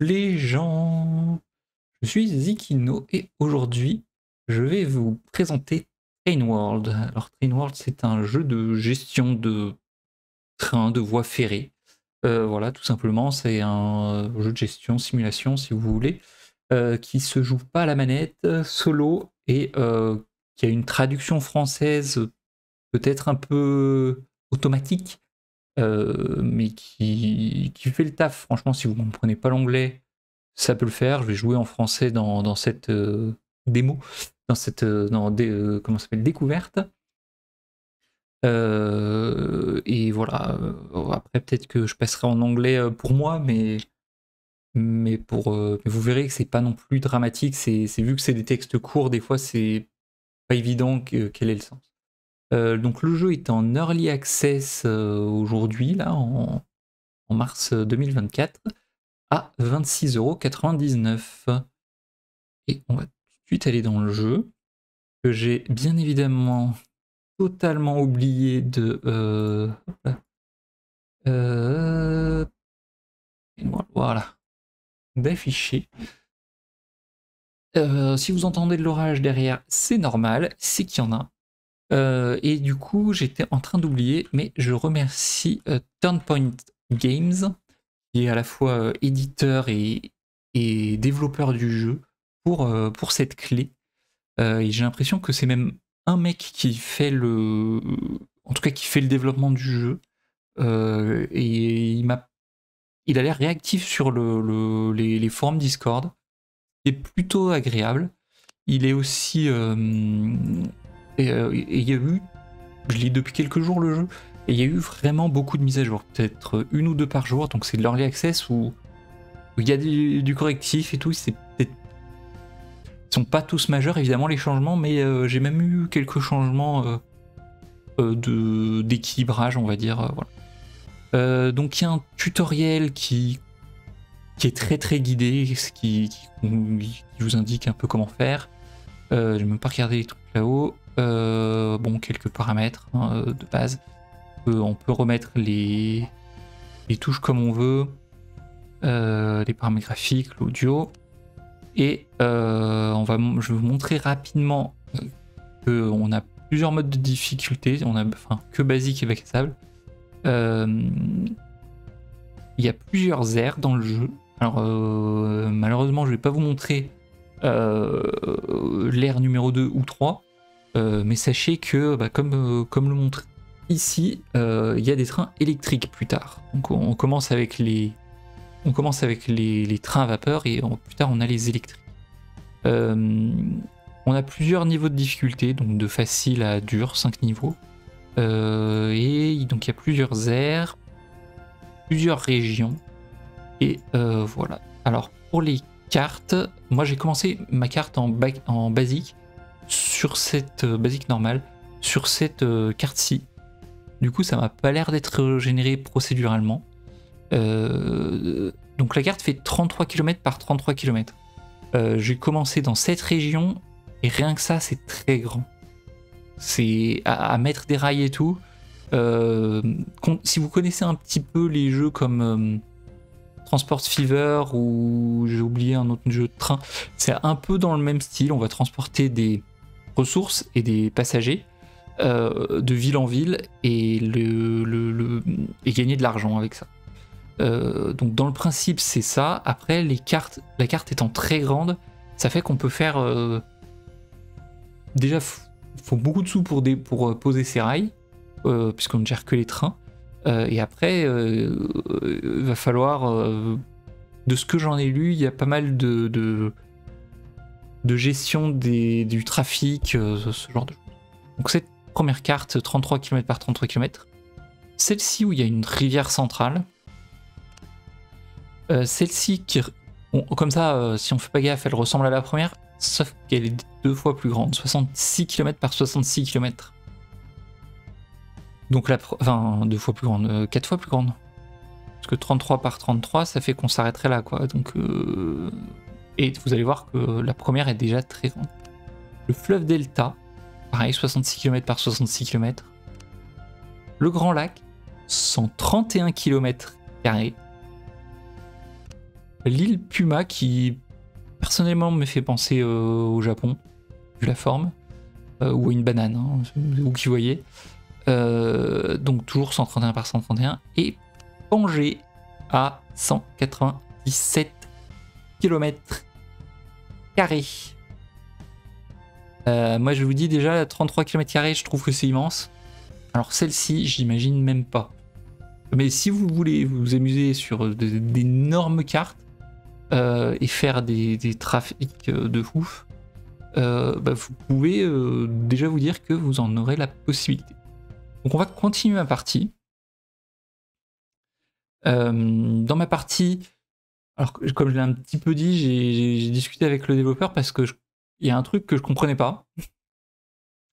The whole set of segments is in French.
les gens Je suis Zikino et aujourd'hui je vais vous présenter Train World. Alors Train World c'est un jeu de gestion de train, de voies ferrées. Euh, voilà, tout simplement, c'est un jeu de gestion, simulation si vous voulez, euh, qui se joue pas à la manette, solo, et euh, qui a une traduction française peut-être un peu automatique, euh, mais qui, qui, fait le taf. Franchement, si vous ne comprenez pas l'anglais, ça peut le faire. Je vais jouer en français dans, dans cette euh, démo, dans cette euh, dans découverte. et voilà. Après, peut-être que je passerai en anglais pour moi, mais mais pour vous verrez que c'est pas non plus dramatique. C'est vu que c'est des textes courts, des fois c'est pas évident quel est le sens. Euh, donc le jeu est en early access euh, aujourd'hui, là, en, mars 2024, à 26,99€. Et on va tout de suite aller dans le jeu, que j'ai bien évidemment totalement oublié de... Euh, voilà, d'afficher. si vous entendez de l'orage derrière, c'est normal, c'est qu'il y en a. Euh, et du coup, j'étais en train d'oublier, mais je remercie euh, Turnpoint Games, qui est à la fois euh, éditeur et, développeur du jeu, pour, cette clé. et j'ai l'impression que c'est même un mec qui fait le. En tout cas, qui fait le développement du jeu. et il m'a. Il a l'air réactif sur le, les, forums Discord. C'est plutôt agréable. Il est aussi et il y a eu, je lis depuis quelques jours le jeu, et il y a eu vraiment beaucoup de mises à jour, peut-être une ou deux par jour, donc c'est de l'early access où il y a du, correctif et tout, c'est peut-être... Ils sont pas tous majeurs évidemment les changements, mais euh, j'ai même eu quelques changements euh, de d'équilibrage, on va dire. donc il y a un tutoriel qui, qui est très très guidé, qui, qui, vous indique un peu comment faire. Euh, je vais même pas regarder les trucs là-haut. Euh, bon, quelques paramètres hein, euh, de base. on peut remettre les, touches comme on veut, euh, les paramètres graphiques, l'audio. Et on va, je vais vous montrer rapidement qu'on a plusieurs modes de difficulté. On a enfin, que basique et backable. Il y a plusieurs airs dans le jeu. Alors malheureusement je vais pas vous montrer l'air numéro 2 ou 3. Euh, mais sachez que, bah, comme, euh, comme le montre ici, euh, il y a des trains électriques plus tard. Donc on commence avec les, on commence avec les, trains à vapeur et plus tard on a les électriques. on a plusieurs niveaux de difficulté, donc de facile à dur, 5 niveaux. et donc il y a plusieurs aires, plusieurs régions. Et voilà. Alors pour les cartes, moi j'ai commencé ma carte en, en basique sur cette euh, basique normale, sur cette euh, carte-ci. Du coup, ça m'a pas l'air d'être généré procéduralement. Euh, donc la carte fait 33 km par 33 km. J'ai commencé dans cette région et rien que ça, c'est très grand. C'est à, mettre des rails et tout. si vous connaissez un petit peu les jeux comme Transport Fever ou j'ai oublié un autre jeu de train, c'est un peu dans le même style. On va transporter des, ressources et des passagers euh, de ville en ville et, gagner de l'argent avec ça. Euh, donc dans le principe c'est ça. Après les cartes, la carte étant très grande, ça fait qu'on peut faire euh, déjà faut beaucoup de sous pour, pour poser ses rails puisqu'on ne gère que les trains. et après il va falloir de ce que j'en ai lu, il y a pas mal de gestion du trafic, euh, ce genre de. Donc cette première carte, 33 km par 33 km. Celle-ci où il y a une rivière centrale. Euh, celle-ci qui... comme ça, euh, si on fait pas gaffe, elle ressemble à la première, sauf qu'elle est deux fois plus grande, 66 km par 66 km. Donc la... Enfin, deux fois plus grande, quatre fois plus grande. Parce que 33 par 33, ça fait qu'on s'arrêterait là, quoi. Donc... Et vous allez voir que la première est déjà très grande. Le fleuve Delta, pareil, 66 km par 66 km. Le Grand Lac, 131 km. l'île Puma qui personnellement me fait penser au Japon, vu la forme, ou à une banane, hein, vous qui voyez. donc toujours 131 par 131 et Pangé à 197 km carrés. Euh, moi, je vous dis déjà, 33 km, je trouve que c'est immense. Alors, celle-ci, j'imagine même pas. Mais si vous voulez vous amuser sur d'énormes cartes euh, et faire des, trafics de ouf, euh, bah, vous pouvez déjà vous dire que vous en aurez la possibilité. Donc, on va continuer ma partie. dans ma partie, alors comme je l'ai un petit peu dit, j'ai discuté avec le développeur parce que il y a un truc que je comprenais pas.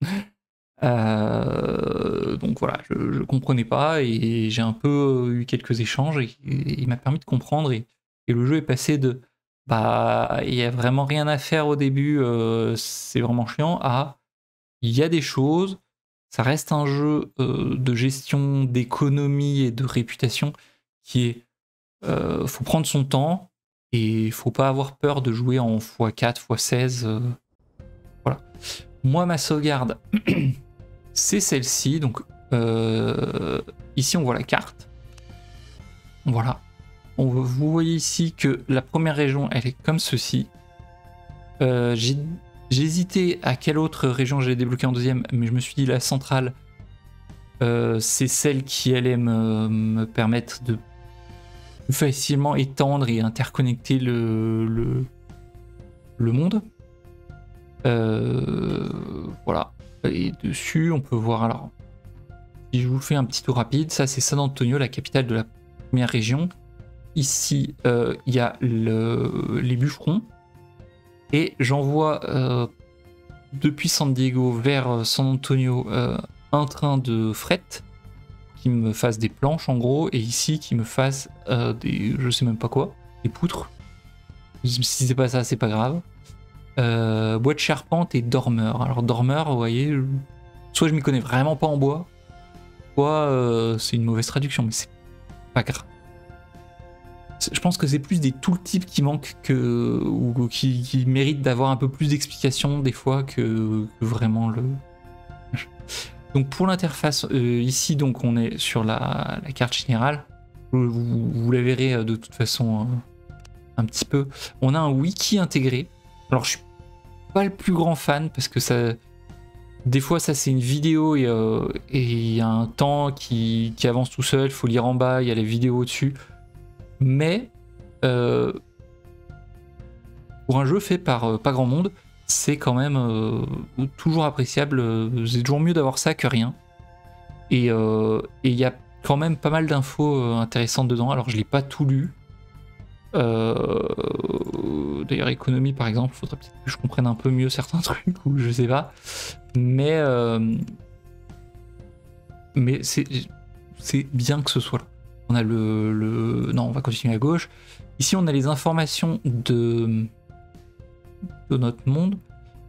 Euh, donc voilà, je, ne comprenais pas et j'ai un peu eu quelques échanges et, il m'a permis de comprendre et, le jeu est passé de bah il y a vraiment rien à faire au début, euh, c'est vraiment chiant à il y a des choses, ça reste un jeu euh, de gestion d'économie et de réputation qui est faut prendre son temps et faut pas avoir peur de jouer en x4, x16 voilà. Moi, ma sauvegarde, c'est celle-ci. Donc, euh, ici, on voit la carte. Voilà. On, vous voyez ici que la première région, elle est comme ceci. Euh, j'ai hésité à quelle autre région j'ai débloqué en deuxième, mais je me suis dit la centrale, euh, c'est celle qui allait me, permettre de facilement étendre et interconnecter le, monde. Euh, voilà. Et dessus, on peut voir alors. Si je vous fais un petit tour rapide, ça c'est San Antonio, la capitale de la première région. Ici, euh, il y a les bûcherons. Et j'envoie euh, depuis San Diego vers San Antonio un train de fret qui me fasse des planches en gros, et ici qui me fasse des, je sais même pas quoi, des poutres. Si c'est pas ça, c'est pas grave. Euh, bois de charpente et dormeur. Alors dormeur, voyez, soit je m'y connais vraiment pas en bois, soit euh, c'est une mauvaise traduction, mais c'est pas grave. Je pense que c'est plus des tooltips qui manquent que ou qui, méritent d'avoir un peu plus d'explications des fois que, vraiment le. Donc pour l'interface, euh, ici donc on est sur la, carte générale. Vous, la verrez de toute façon un petit peu. On a un wiki intégré. Alors je suis pas le plus grand fan parce que ça. Des fois, ça c'est une vidéo et euh, il y a un temps qui, avance tout seul, il faut lire en bas, il y a les vidéos au-dessus. Mais euh, pour un jeu fait par euh, pas grand monde, c'est quand même toujours appréciable. C'est toujours mieux d'avoir ça que rien. Et il y a quand même pas mal d'infos intéressantes dedans. Alors je l'ai pas tout lu, euh, d'ailleurs, économie par exemple, faudrait peut-être que je comprenne un peu mieux certains trucs ou je sais pas. Mais, euh, mais c'est bien que ce soit là. On a le, le, Non, on va continuer à gauche. Ici, on a les informations de, de notre monde,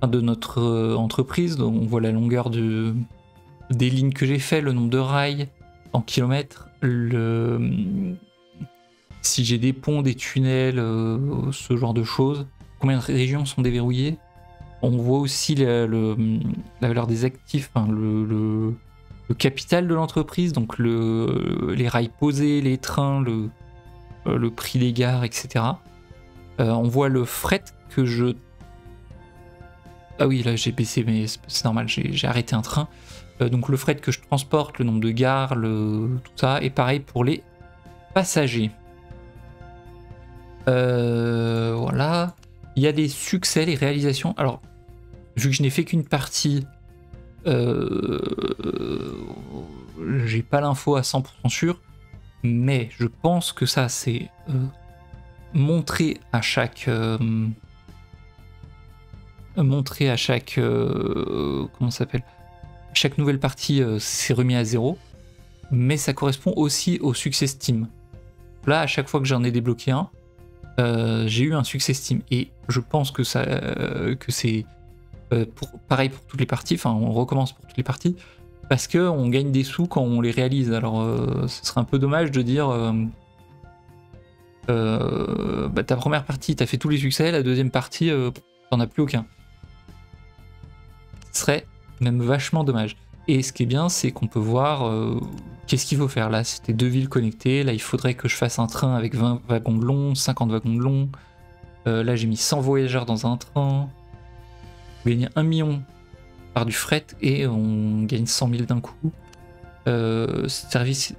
de notre euh, entreprise. On voit la longueur de, des lignes que j'ai fait, le nombre de rails en kilomètres, si j'ai des ponts, des tunnels, euh, ce genre de choses, combien de régions sont déverrouillées. On voit aussi la, valeur des actifs, le, capital de l'entreprise, donc les rails posés, les trains, le, euh, prix des gares, etc. On voit le fret que je... Ah oui, là j'ai baissé, mais c'est normal, j'ai arrêté un train. donc le fret que je transporte, le nombre de gares, tout ça, et pareil pour les passagers. Euh, voilà. Il y a des succès, les réalisations. Alors, vu que je n'ai fait qu'une partie, euh, j'ai pas l'info à 100% sûr, mais je pense que ça, c'est euh, montré à chaque. Montré à chaque. comment ça s'appelle Chaque nouvelle partie, c'est remis à zéro, mais ça correspond aussi au succès Steam. Là, à chaque fois que j'en ai débloqué un, euh, j'ai eu un succès Steam et je pense que ça, euh, que c'est euh, pareil pour toutes les parties. Enfin, on recommence pour toutes les parties parce que on gagne des sous quand on les réalise. Alors, ce serait un peu dommage de dire euh, bah, ta première partie, t'as fait tous les succès, la deuxième partie, euh, t'en as plus aucun. Serait même vachement dommage. Et ce qui est bien, c'est qu'on peut voir euh, qu'est-ce qu'il faut faire. Là, c'était deux villes connectées. Là, il faudrait que je fasse un train avec 20 wagons de long, 50 wagons de long. Euh, là, j'ai mis 100 voyageurs dans un train. On gagne 1 million par du fret et on gagne 100 000 d'un coup. Euh, service,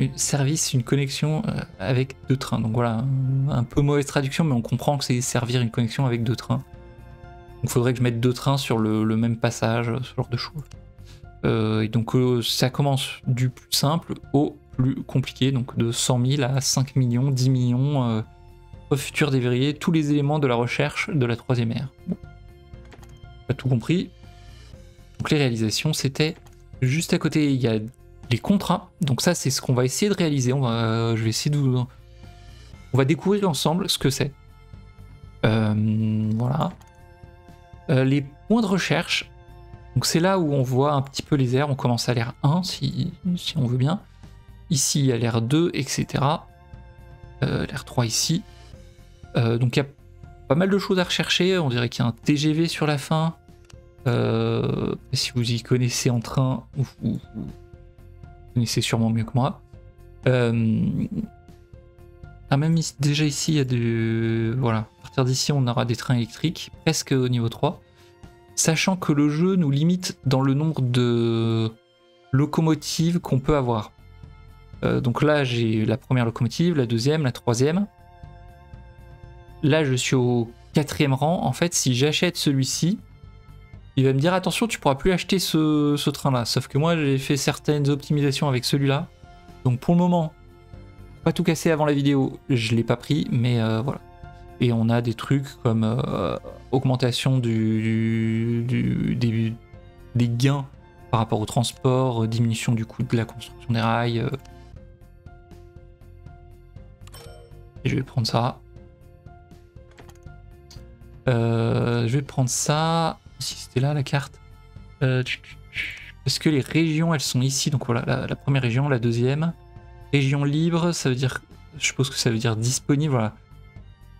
une, service, une connexion avec deux trains. Donc voilà, un peu mauvaise traduction, mais on comprend que c'est servir une connexion avec deux trains. Donc faudrait que je mette deux trains sur le, même passage, ce genre de choses. Euh, et donc euh, ça commence du plus simple au plus compliqué, donc de 100 000 à 5 millions, 10 millions, euh, au futur déverrouiller tous les éléments de la recherche de la troisième ère. Pas tout compris. Donc les réalisations, c'était juste à côté, il y a les contrats. Donc ça, c'est ce qu'on va essayer de réaliser. On va, je vais essayer de. On va découvrir ensemble ce que c'est. Voilà. Euh, les points de recherche, donc c'est là où on voit un petit peu les airs. On commence à l'air 1 si, on veut bien. Ici à l'air 2, etc. Euh, l'air 3 ici. Euh, donc il y a pas mal de choses à rechercher. On dirait qu'il y a un TGV sur la fin. Si vous y connaissez en train, vous connaissez sûrement mieux que moi. Ah, même ici- déjà ici, il y a du. Voilà. À partir d'ici, on aura des trains électriques, presque au niveau 3. Sachant que le jeu nous limite dans le nombre de locomotives qu'on peut avoir. Euh, donc là, j'ai la première locomotive, la deuxième, la troisième. Là, je suis au quatrième rang. En fait, si j'achète celui-ci, il va me dire attention, tu pourras plus acheter ce train-là. Sauf que moi, j'ai fait certaines optimisations avec celui-là. Donc pour le moment, pas tout casser avant la vidéo, je l'ai pas pris, mais euh, voilà. Et on a des trucs comme euh, augmentation du, des, gains par rapport au transport, euh, diminution du coût de la construction des rails. je vais prendre ça. Je vais prendre ça. Si c'était là la carte. Parce que les régions, elles sont ici. Donc voilà, la première région, la deuxième. Région libre, ça veut dire. Je suppose que ça veut dire disponible. Voilà.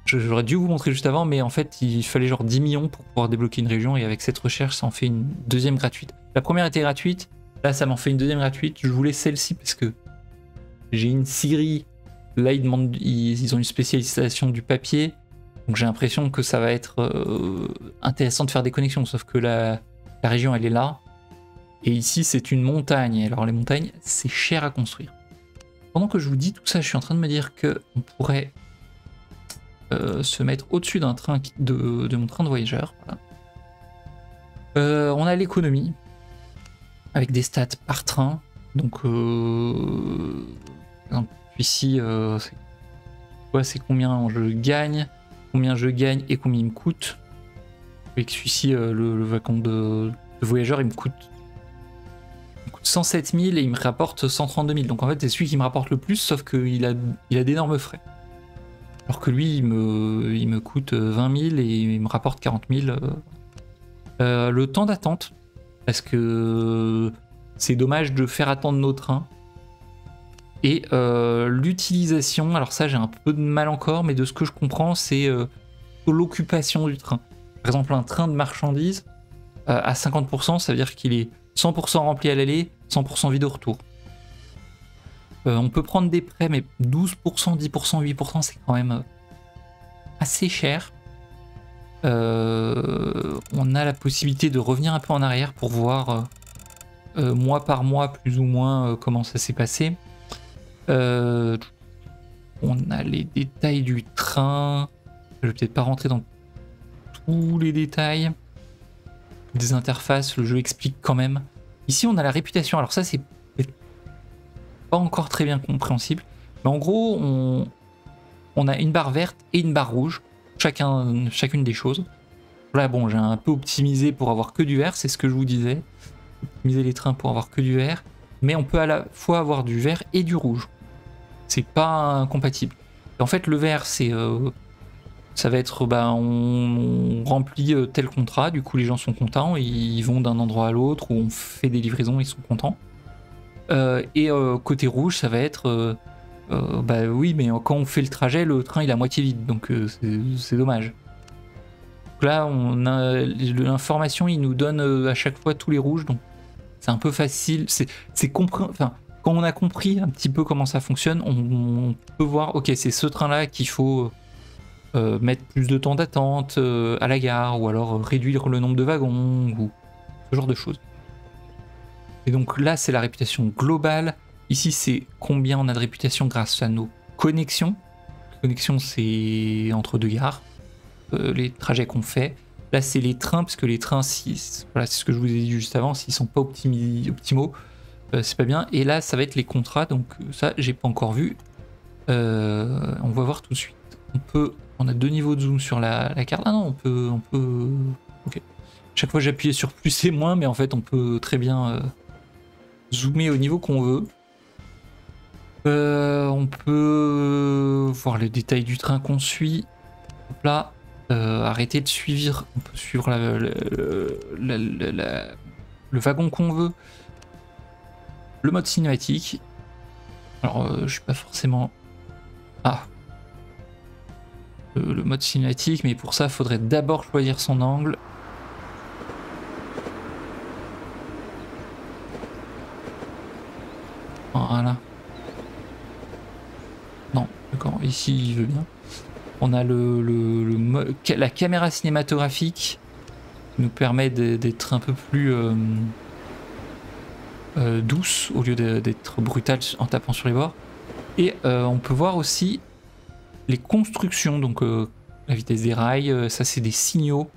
J'aurais dû vous montrer juste avant, mais en fait, il fallait genre 10 millions pour pouvoir débloquer une région. Et avec cette recherche, ça en fait une deuxième gratuite. La première était gratuite. Là, ça m'en fait une deuxième gratuite. Je voulais celle-ci parce que j'ai une Syrie. Là, ils, demandent, ils, ont une spécialisation du papier. Donc j'ai l'impression que ça va être euh, intéressant de faire des connexions. Sauf que la, région, elle est là. Et ici, c'est une montagne. Alors les montagnes, c'est cher à construire. Pendant que je vous dis tout ça, je suis en train de me dire que on pourrait euh, se mettre au-dessus d'un train qui- de, mon train de voyageur. Euh, on a l'économie avec des stats par train. Donc euh, ici, euh, c'est combien je gagne, combien je gagne et combien il me coûte. Avec celui-ci, le, le wagon de, de voyageur, il me coûte 107 000 et il me rapporte 132 000. Donc en fait, c'est celui qui me rapporte le plus, sauf qu'il a, il a d'énormes frais. Alors que lui, il me, il me coûte euh, 20 000 et il me rapporte 40 000. euh. Euh, le temps d'attente, parce que c'est dommage de faire attendre nos trains. Et euh, l'utilisation, alors ça j'ai un peu de mal encore, mais de ce que je comprends, c'est euh, l'occupation du train. Par exemple, un train de marchandises euh, à 50%, ça veut dire qu'il est 100% rempli à l'aller, 100% vide au retour. Euh, on peut prendre des prêts, mais 12%, 10%, 8%, c'est quand même euh, assez cher. Euh, on a la possibilité de revenir un peu en arrière pour voir mois par mois, plus ou moins, comment ça s'est passé. On a les détails du train. Je vais peut-être pas rentrer dans tous les détails des interfaces, le jeu explique quand même. Ici, on a la réputation. Alors ça, c'est pas encore très bien compréhensible. Mais en gros, on, on a une barre verte et une barre rouge, chacun, chacune des choses. Là, bon, j'ai un peu optimisé pour avoir que du vert, c'est ce que je vous disais. Optimiser les trains pour avoir que du vert. Mais on peut à la fois avoir du vert et du rouge. C'est pas incompatible. En fait, le vert, c'est... euh, ça va être, bah, on, on remplit euh, tel contrat, du coup les gens sont contents, ils vont d'un endroit à l'autre, ou on fait des livraisons, ils sont contents. Euh, et euh, côté rouge, ça va être, bah oui, mais quand on fait le trajet, le train il est à moitié vide, donc c'est dommage. Là, on l'information, il nous donne à chaque fois tous les rouges, donc c'est un peu facile. C'est compris. Quand on a compris un petit peu comment ça fonctionne, on, peut voir, ok, c'est ce train-là qu'il faut mettre plus de temps d'attente à la gare, ou alors réduire le nombre de wagons, ou ce genre de choses. Et donc là, c'est la réputation globale. Ici, c'est combien on a de réputation grâce à nos connexions. connexions, c'est entre deux gares, euh, les trajets qu'on fait. Là, c'est les trains, parce que les trains, si, voilà, c'est ce que je vous ai dit juste avant, s'ils sont pas optimaux, euh, c'est pas bien. Et là, ça va être les contrats, donc euh, ça, j'ai pas encore vu. on va voir tout de suite. On peut, on a deux niveaux de zoom sur la, carte. Ah non, on peut, on peut. Ok. Chaque fois, j'appuyais sur plus et moins, mais en fait, on peut très bien zoomer au niveau qu'on veut. Euh, on peut voir les détails du train qu'on suit. Là, euh, arrêter de suivre. On peut suivre le wagon qu'on veut. Le mode cinématique. Alors, euh, je suis pas forcément. Ah. Le, mode cinématique, mais pour ça, il faudrait d'abord choisir son angle. Voilà. D'accord, ici il veut bien. On a le, la caméra cinématographique qui nous permet d'être un peu plus euh, euh, douce au lieu d'être brutale en tapant sur les bords. Et euh, on peut voir aussi les constructions, donc la vitesse des rails, ça c'est des signaux,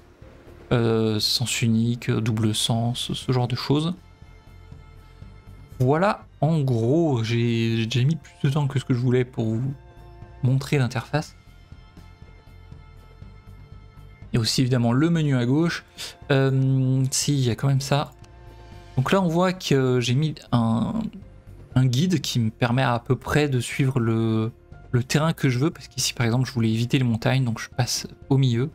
sens unique, double sens, ce genre de choses. Voilà, en gros, j'ai déjà mis plus de temps que ce que je voulais pour vous montrer l'interface. Et aussi évidemment le menu à gauche. Euh, si, il y a quand même ça. Donc là, on voit que j'ai mis un, guide qui me permet à, peu près de suivre le, terrain que je veux. Parce qu'ici, par exemple, je voulais éviter les montagnes, donc je passe au milieu.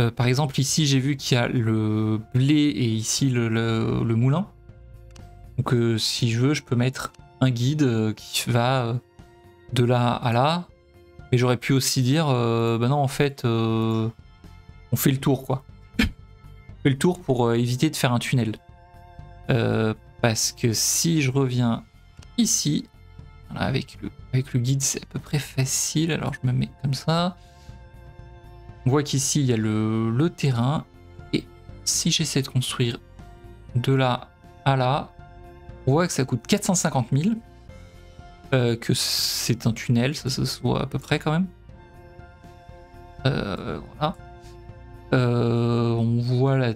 Euh, par exemple, ici, j'ai vu qu'il y a le blé et ici le, moulin. Donc euh, si je veux, je peux mettre un guide qui va de là à là, mais j'aurais pu aussi dire, euh, bah non, en fait, euh, on fait le tour, quoi. on fait le tour pour euh, éviter de faire un tunnel. parce que si je reviens ici, avec, le, avec le guide, c'est à peu près facile. Alors je me mets comme ça. On voit qu'ici, il y a le, terrain. Et si j'essaie de construire de là à là, on voit que ça coûte 450 000. Euh, que c'est un tunnel, ça se voit à peu près quand même. Euh, voilà. Euh, on voit la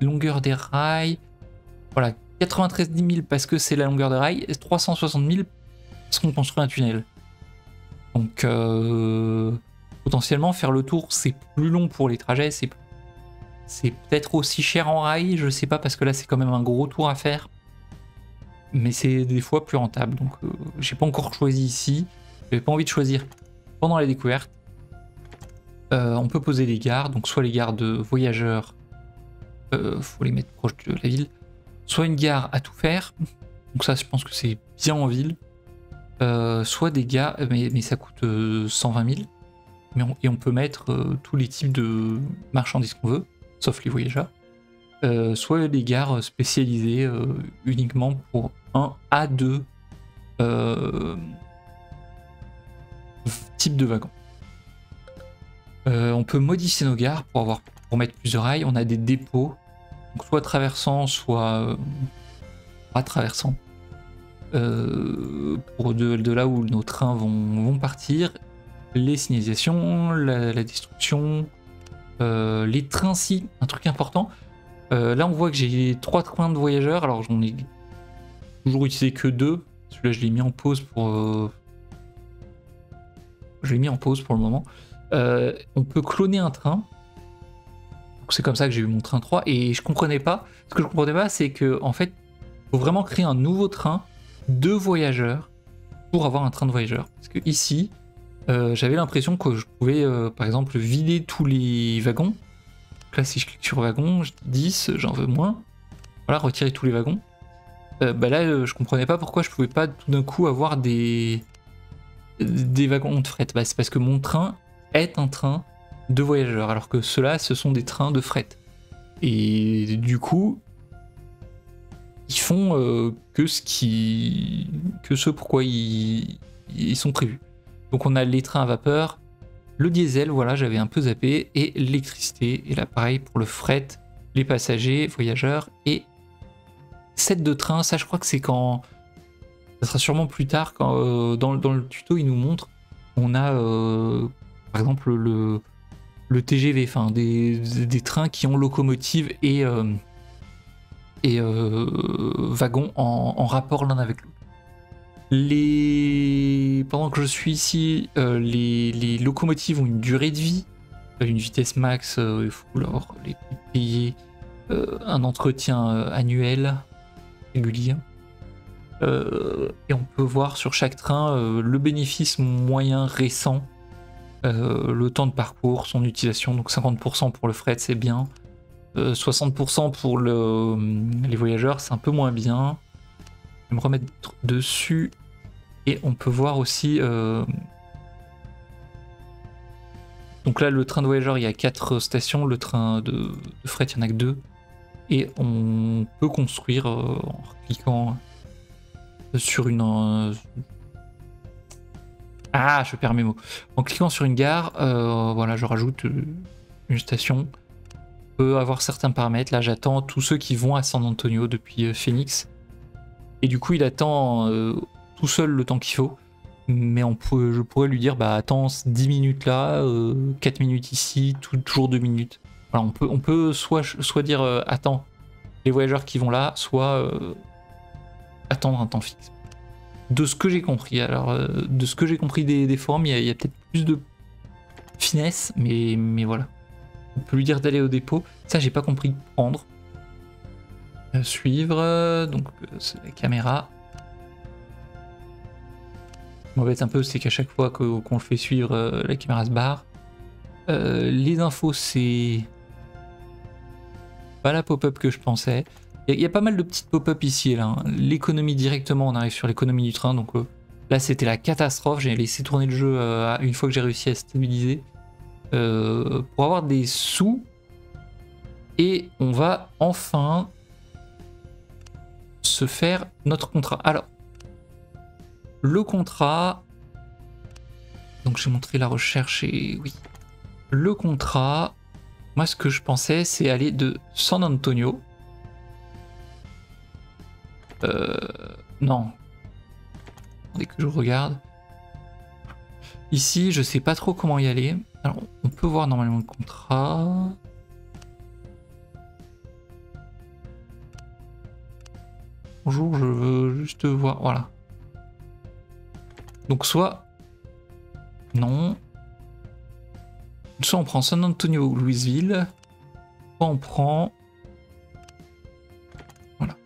longueur des rails. Voilà, 93 000 parce que c'est la longueur des rails et 360 000 parce qu'on construit un tunnel. Donc potentiellement faire le tour c'est plus long pour les trajets, c'est peut-être aussi cher en rail, je sais pas parce que là c'est quand même un gros tour à faire mais c'est des fois plus rentable. Donc euh, j'ai pas encore choisi ici. J'avais pas envie de choisir pendant la découverte. Euh, on peut poser des gares, donc soit les gares de voyageurs, euh, faut les mettre proche de la ville, soit une gare à tout faire, donc ça je pense que c'est bien en ville, soit des gares, mais, ça coûte 120 000, mais et on peut mettre tous les types de marchandises qu'on veut, sauf les voyageurs. Euh, soit des gares spécialisées euh, uniquement pour un à deux euh, types de wagons. on peut modifier nos gares pour, avoir, pour mettre plusieurs rails. On a des dépôts, soit traversant, soit pas traversant. Pour de, là où nos trains vont, partir, les signalisations, la, destruction, les trains-ci, un truc important, euh, là, on voit que j'ai trois trains de voyageurs. Alors, j'en ai toujours utilisé que deux. Celui-là, je l'ai mis en pause pour. Euh, je l'ai mis en pause pour le moment. Euh, on peut cloner un train. C'est comme ça que j'ai eu mon train 3. Et je comprenais pas. Ce que je comprenais pas, c'est que en fait, faut vraiment créer un nouveau train de voyageurs pour avoir un train de voyageurs. Parce que ici, j'avais l'impression que je pouvais, par exemple, vider tous les wagons là, si je clique sur wagon, je dis 10, j'en veux moins. Voilà, retirer tous les wagons. Euh, bah là, euh, je comprenais pas pourquoi je pouvais pas tout d'un coup avoir des des wagons de fret bah, C'est parce que mon train est un train de voyageurs, alors que ceux-là, ce sont des trains de fret. Et du coup, font euh, que ce qui, que ce pourquoi ils, sont prévus. Donc on a les trains à vapeur, le diesel, voilà, j'avais un peu zappé, et l'électricité. Et là, pareil pour le fret, les passagers, voyageurs, et 7 de train, ça je crois que c'est quand... Ça sera sûrement plus tard, quand euh, dans, le tuto, il nous montre, on a euh, par exemple le, TGV, enfin des, des, trains qui ont locomotive et, et wagon en, rapport l'un avec l'autre. Les... Pendant que je suis ici, les, les, locomotives ont une durée de vie, une vitesse max, il faut leur payer un entretien annuel, régulier. Euh, et on peut voir sur chaque train euh, le bénéfice moyen récent, euh, le temps de parcours, son utilisation. Donc 50% pour le fret, c'est bien. 60% pour le, les voyageurs, c'est un peu moins bien. Je vais me remettre dessus. Et on peut voir aussi. Donc là, le train de voyageurs, il y a 4 stations. Le train de, fret, il n'y en a que 2 et on peut construire euh, en cliquant sur une... Euh, ah, je perds mes mots. En cliquant sur une gare, euh, voilà, je rajoute une station. Peut avoir certains paramètres. Là, j'attends tous ceux qui vont à San Antonio depuis Phoenix. Et du coup, il attend tout seul le temps qu'il faut. Mais on peut, je pourrais lui dire, bah attends 10 minutes là, 4 minutes ici, toujours 2 minutes on peut, on peut soit, soit dire euh, attends les voyageurs qui vont là, soit euh, attendre un temps fixe. De ce que j'ai compris, alors euh, de ce que j'ai compris des, formes, il y a, peut-être plus de finesse, mais, mais voilà. On peut lui dire d'aller au dépôt. Ça, j'ai pas compris. Prendre. suivre. Donc, c'est la caméra. M'embête un peu, c'est qu'à chaque fois qu'on le fait suivre, la caméra se barre. les infos, c'est pas la pop-up que je pensais. Il y, a pas mal de petites pop-up ici et là. Hein. L'économie directement, on arrive sur l'économie du train. Donc euh, là, c'était la catastrophe. J'ai laissé tourner le jeu euh, une fois que j'ai réussi à stabiliser. Euh, pour avoir des sous. Et on va enfin se faire notre contrat. Alors, le contrat. Donc j'ai montré la recherche et oui. Le contrat, moi, ce que je pensais, c'est aller de San Antonio. Euh, non. Attendez que je regarde. Ici, je sais pas trop comment y aller. Alors, on peut voir normalement le contrat. Bonjour, je veux juste voir. Voilà. Donc, soit. Non soit on prend San Antonio ou Louisville, soit on prend voilà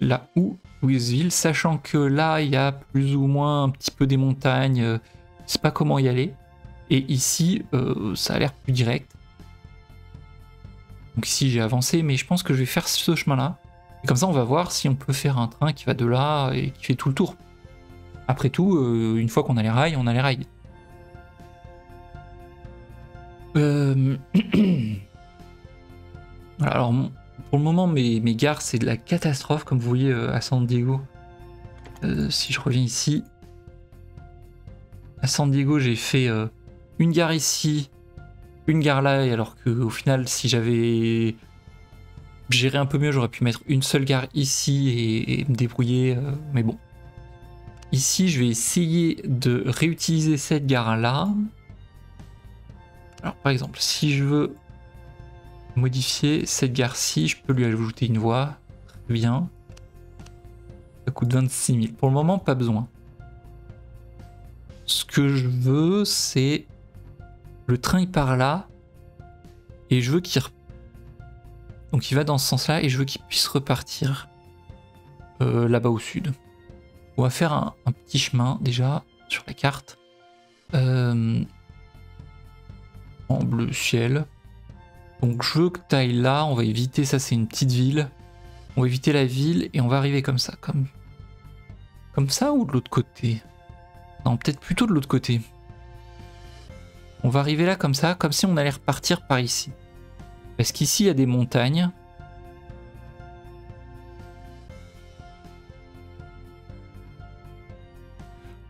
là où Louisville, sachant que là il y a plus ou moins un petit peu des montagnes, euh, c'est pas comment y aller. Et ici, euh, ça a l'air plus direct. Donc ici j'ai avancé, mais je pense que je vais faire ce chemin-là. Comme ça, on va voir si on peut faire un train qui va de là et qui fait tout le tour. Après tout, euh, une fois qu'on a les rails, on a les rails. Euh, alors, pour le moment, mes, mes gares, c'est de la catastrophe, comme vous voyez à San Diego. Si je reviens ici, à San Diego, j'ai fait une gare ici, une gare là, et alors qu'au final, si j'avais géré un peu mieux, j'aurais pu mettre une seule gare ici et, me débrouiller, mais bon. Ici, je vais essayer de réutiliser cette gare là. Alors par exemple, si je veux modifier cette gare-ci, je peux lui ajouter une voie. Très bien. Ça coûte 26 000. Pour le moment, pas besoin. Ce que je veux, c'est... Le train, il part là. Et je veux qu'il... Donc il va dans ce sens-là et je veux qu'il puisse repartir euh, là-bas au sud. On va faire un, petit chemin déjà sur la carte. Euh, bleu ciel. Donc je veux que tu ailles là, on va éviter, ça c'est une petite ville. On va éviter la ville et on va arriver comme ça, comme, comme ça ou de l'autre côté? Non, peut-être plutôt de l'autre côté. On va arriver là comme ça, comme si on allait repartir par ici. Parce qu'ici, il y a des montagnes.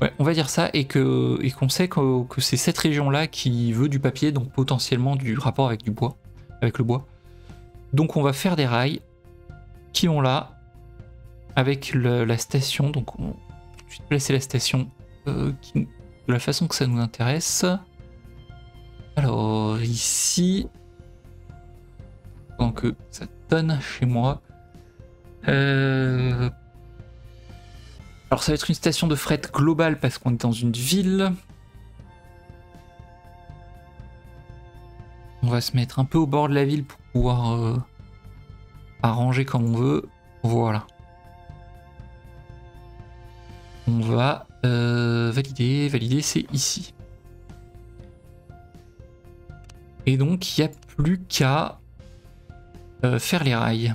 Ouais, on va dire ça et qu'on sait que, que c'est cette région-là qui veut du papier, donc potentiellement du rapport avec du bois, avec le bois. Donc on va faire des rails qui ont là avec la station. Donc on va placer la station euh, de la façon que ça nous intéresse. Alors ici, donc ça donne chez moi. Euh, alors ça va être une station de fret globale parce qu'on est dans une ville. On va se mettre un peu au bord de la ville pour pouvoir euh, arranger comme on veut. Voilà. On va euh, valider, valider, c'est ici. Et donc, il n'y a plus qu'à euh, faire les rails.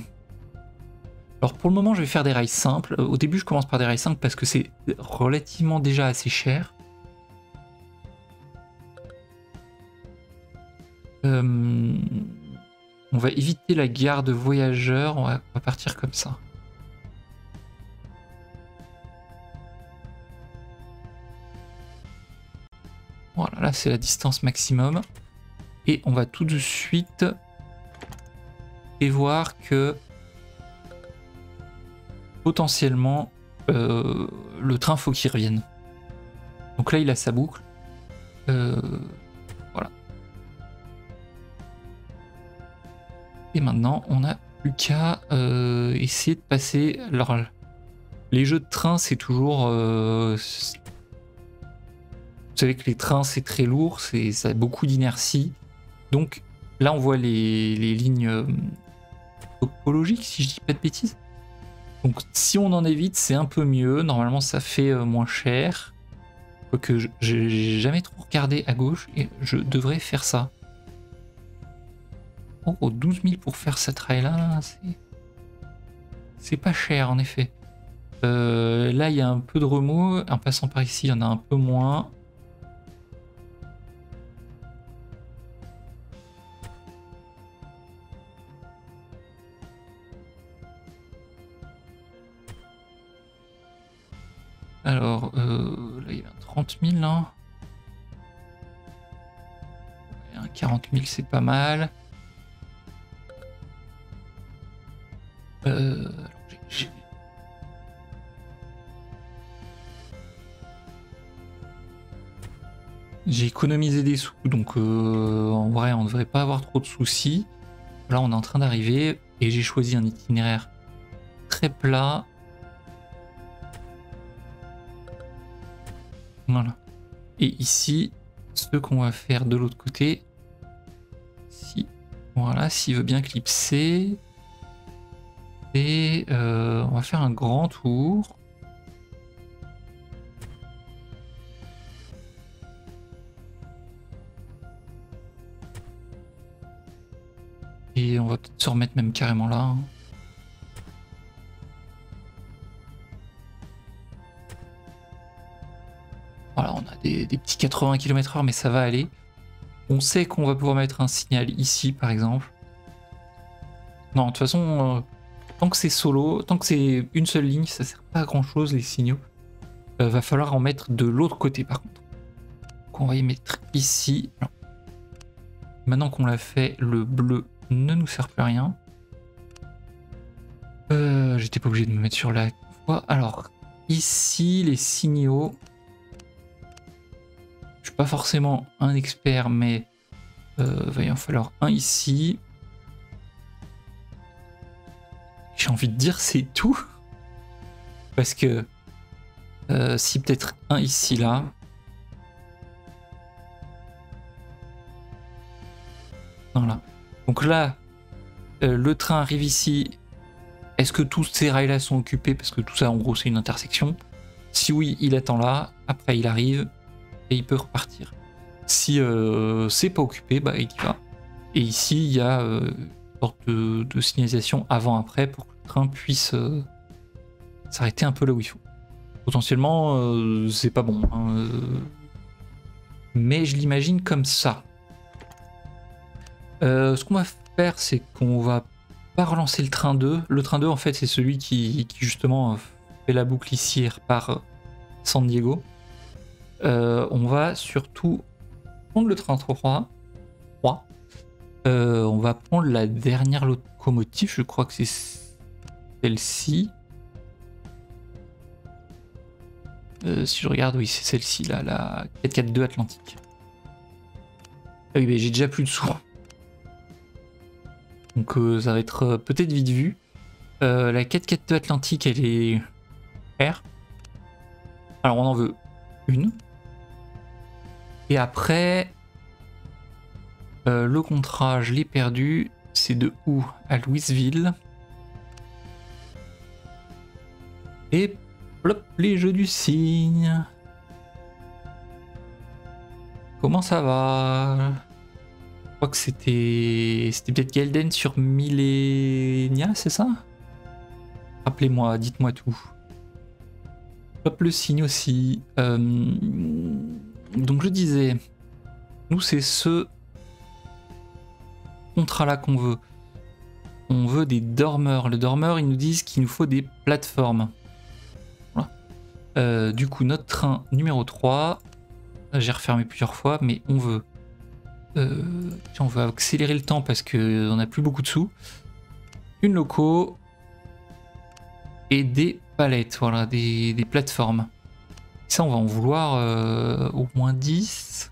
Alors pour le moment, je vais faire des rails simples. Euh, au début, je commence par des rails simples parce que c'est relativement déjà assez cher. on va éviter la gare de voyageurs. on va partir comme ça. Voilà, là c'est la distance maximum. Et on va tout de suite et voir que potentiellement euh, le train faut qu'il revienne. Donc là il a sa boucle. Euh, voilà. Et maintenant on a plus qu'à euh, essayer de passer. Alors les jeux de train c'est toujours vous savez que les trains, c'est très lourd, ça a beaucoup d'inertie. Donc là, on voit les, lignes euh, topologiques, si je dis pas de bêtises. Donc si on en évite, c'est un peu mieux. Normalement, ça fait euh, moins cher. Quoique j'ai jamais trop regardé à gauche et je devrais faire ça. Oh, 12 000 pour faire cette rail-là, c'est pas cher en effet. Euh, là, il y a un peu de remous. En passant par ici, il y en a un peu moins. 40 000, 40 000, c'est pas mal. Euh, j'ai économisé des sous, donc euh, en vrai, on devrait pas avoir trop de soucis. Là, on est en train d'arriver et j'ai choisi un itinéraire très plat Et ici, ce qu'on va faire de l'autre côté, si, voilà, s'il veut bien clipser, et euh, on va faire un grand tour. Et on va peut-être se remettre même carrément là. Hein. Des, petits 80 km/h, mais ça va aller. On sait qu'on va pouvoir mettre un signal ici, par exemple. Non, de toute façon, euh, tant que c'est solo, tant que c'est une seule ligne, ça sert pas à grand chose, les signaux. Euh, va falloir en mettre de l'autre côté, par contre. Donc on va y mettre ici. Maintenant qu'on l'a fait, le bleu ne nous sert plus à rien. Euh, J'étais pas obligé de me mettre sur la voie. Alors, ici, les signaux pas forcément un expert, mais euh, va y en falloir un ici. J'ai envie de dire c'est tout. Parce que euh, si peut-être un ici là. Voilà. Donc là, euh, le train arrive ici. Est-ce que tous ces rails là sont occupés? Parce que tout ça en gros c'est une intersection. Si oui, il attend là. Après il arrive et il peut repartir. Si euh, c'est pas occupé, bah, il y va. Et ici, il y a euh, une sorte de, signalisation avant-après pour que le train puisse euh, s'arrêter un peu là où il faut. potentiellement, c'est pas bon. hein. Mais je l'imagine comme ça. Ce qu'on va faire, c'est qu'on va pas relancer le train 2. Le train 2, en fait, c'est celui qui, qui, justement fait la boucle ici et repart San Diego. Euh, on va surtout prendre le train 3. 3. Euh, on va prendre la dernière locomotive, je crois que c'est celle-ci. Euh, si je regarde, oui, c'est celle-ci, là, la 442 Atlantique. Ah oui, mais j'ai déjà plus de sous. Donc ça va être peut-être vite vu. La 442 Atlantique, elle est R. Alors on en veut une. Et après, euh, le contrat, je l'ai perdu. C'est de où? À Louisville. Et plop, les jeux du cygne. Comment ça va? Je crois que c'était. C'était peut-être Gelden sur Millennia, c'est ça? Rappelez-moi, dites-moi tout. Hop, le signe aussi. Euh, Donc je disais, nous c'est ce contrat-là qu'on veut. On veut des dormeurs. Les dormeurs, ils nous disent qu'il nous faut des plateformes. Voilà. Euh, du coup, notre train numéro 3, j'ai refermé plusieurs fois, mais on veut... euh, on va accélérer le temps parce qu'on n'a plus beaucoup de sous. Une loco et des palettes, voilà, des, des plateformes. Ça, on va en vouloir euh, au moins 10,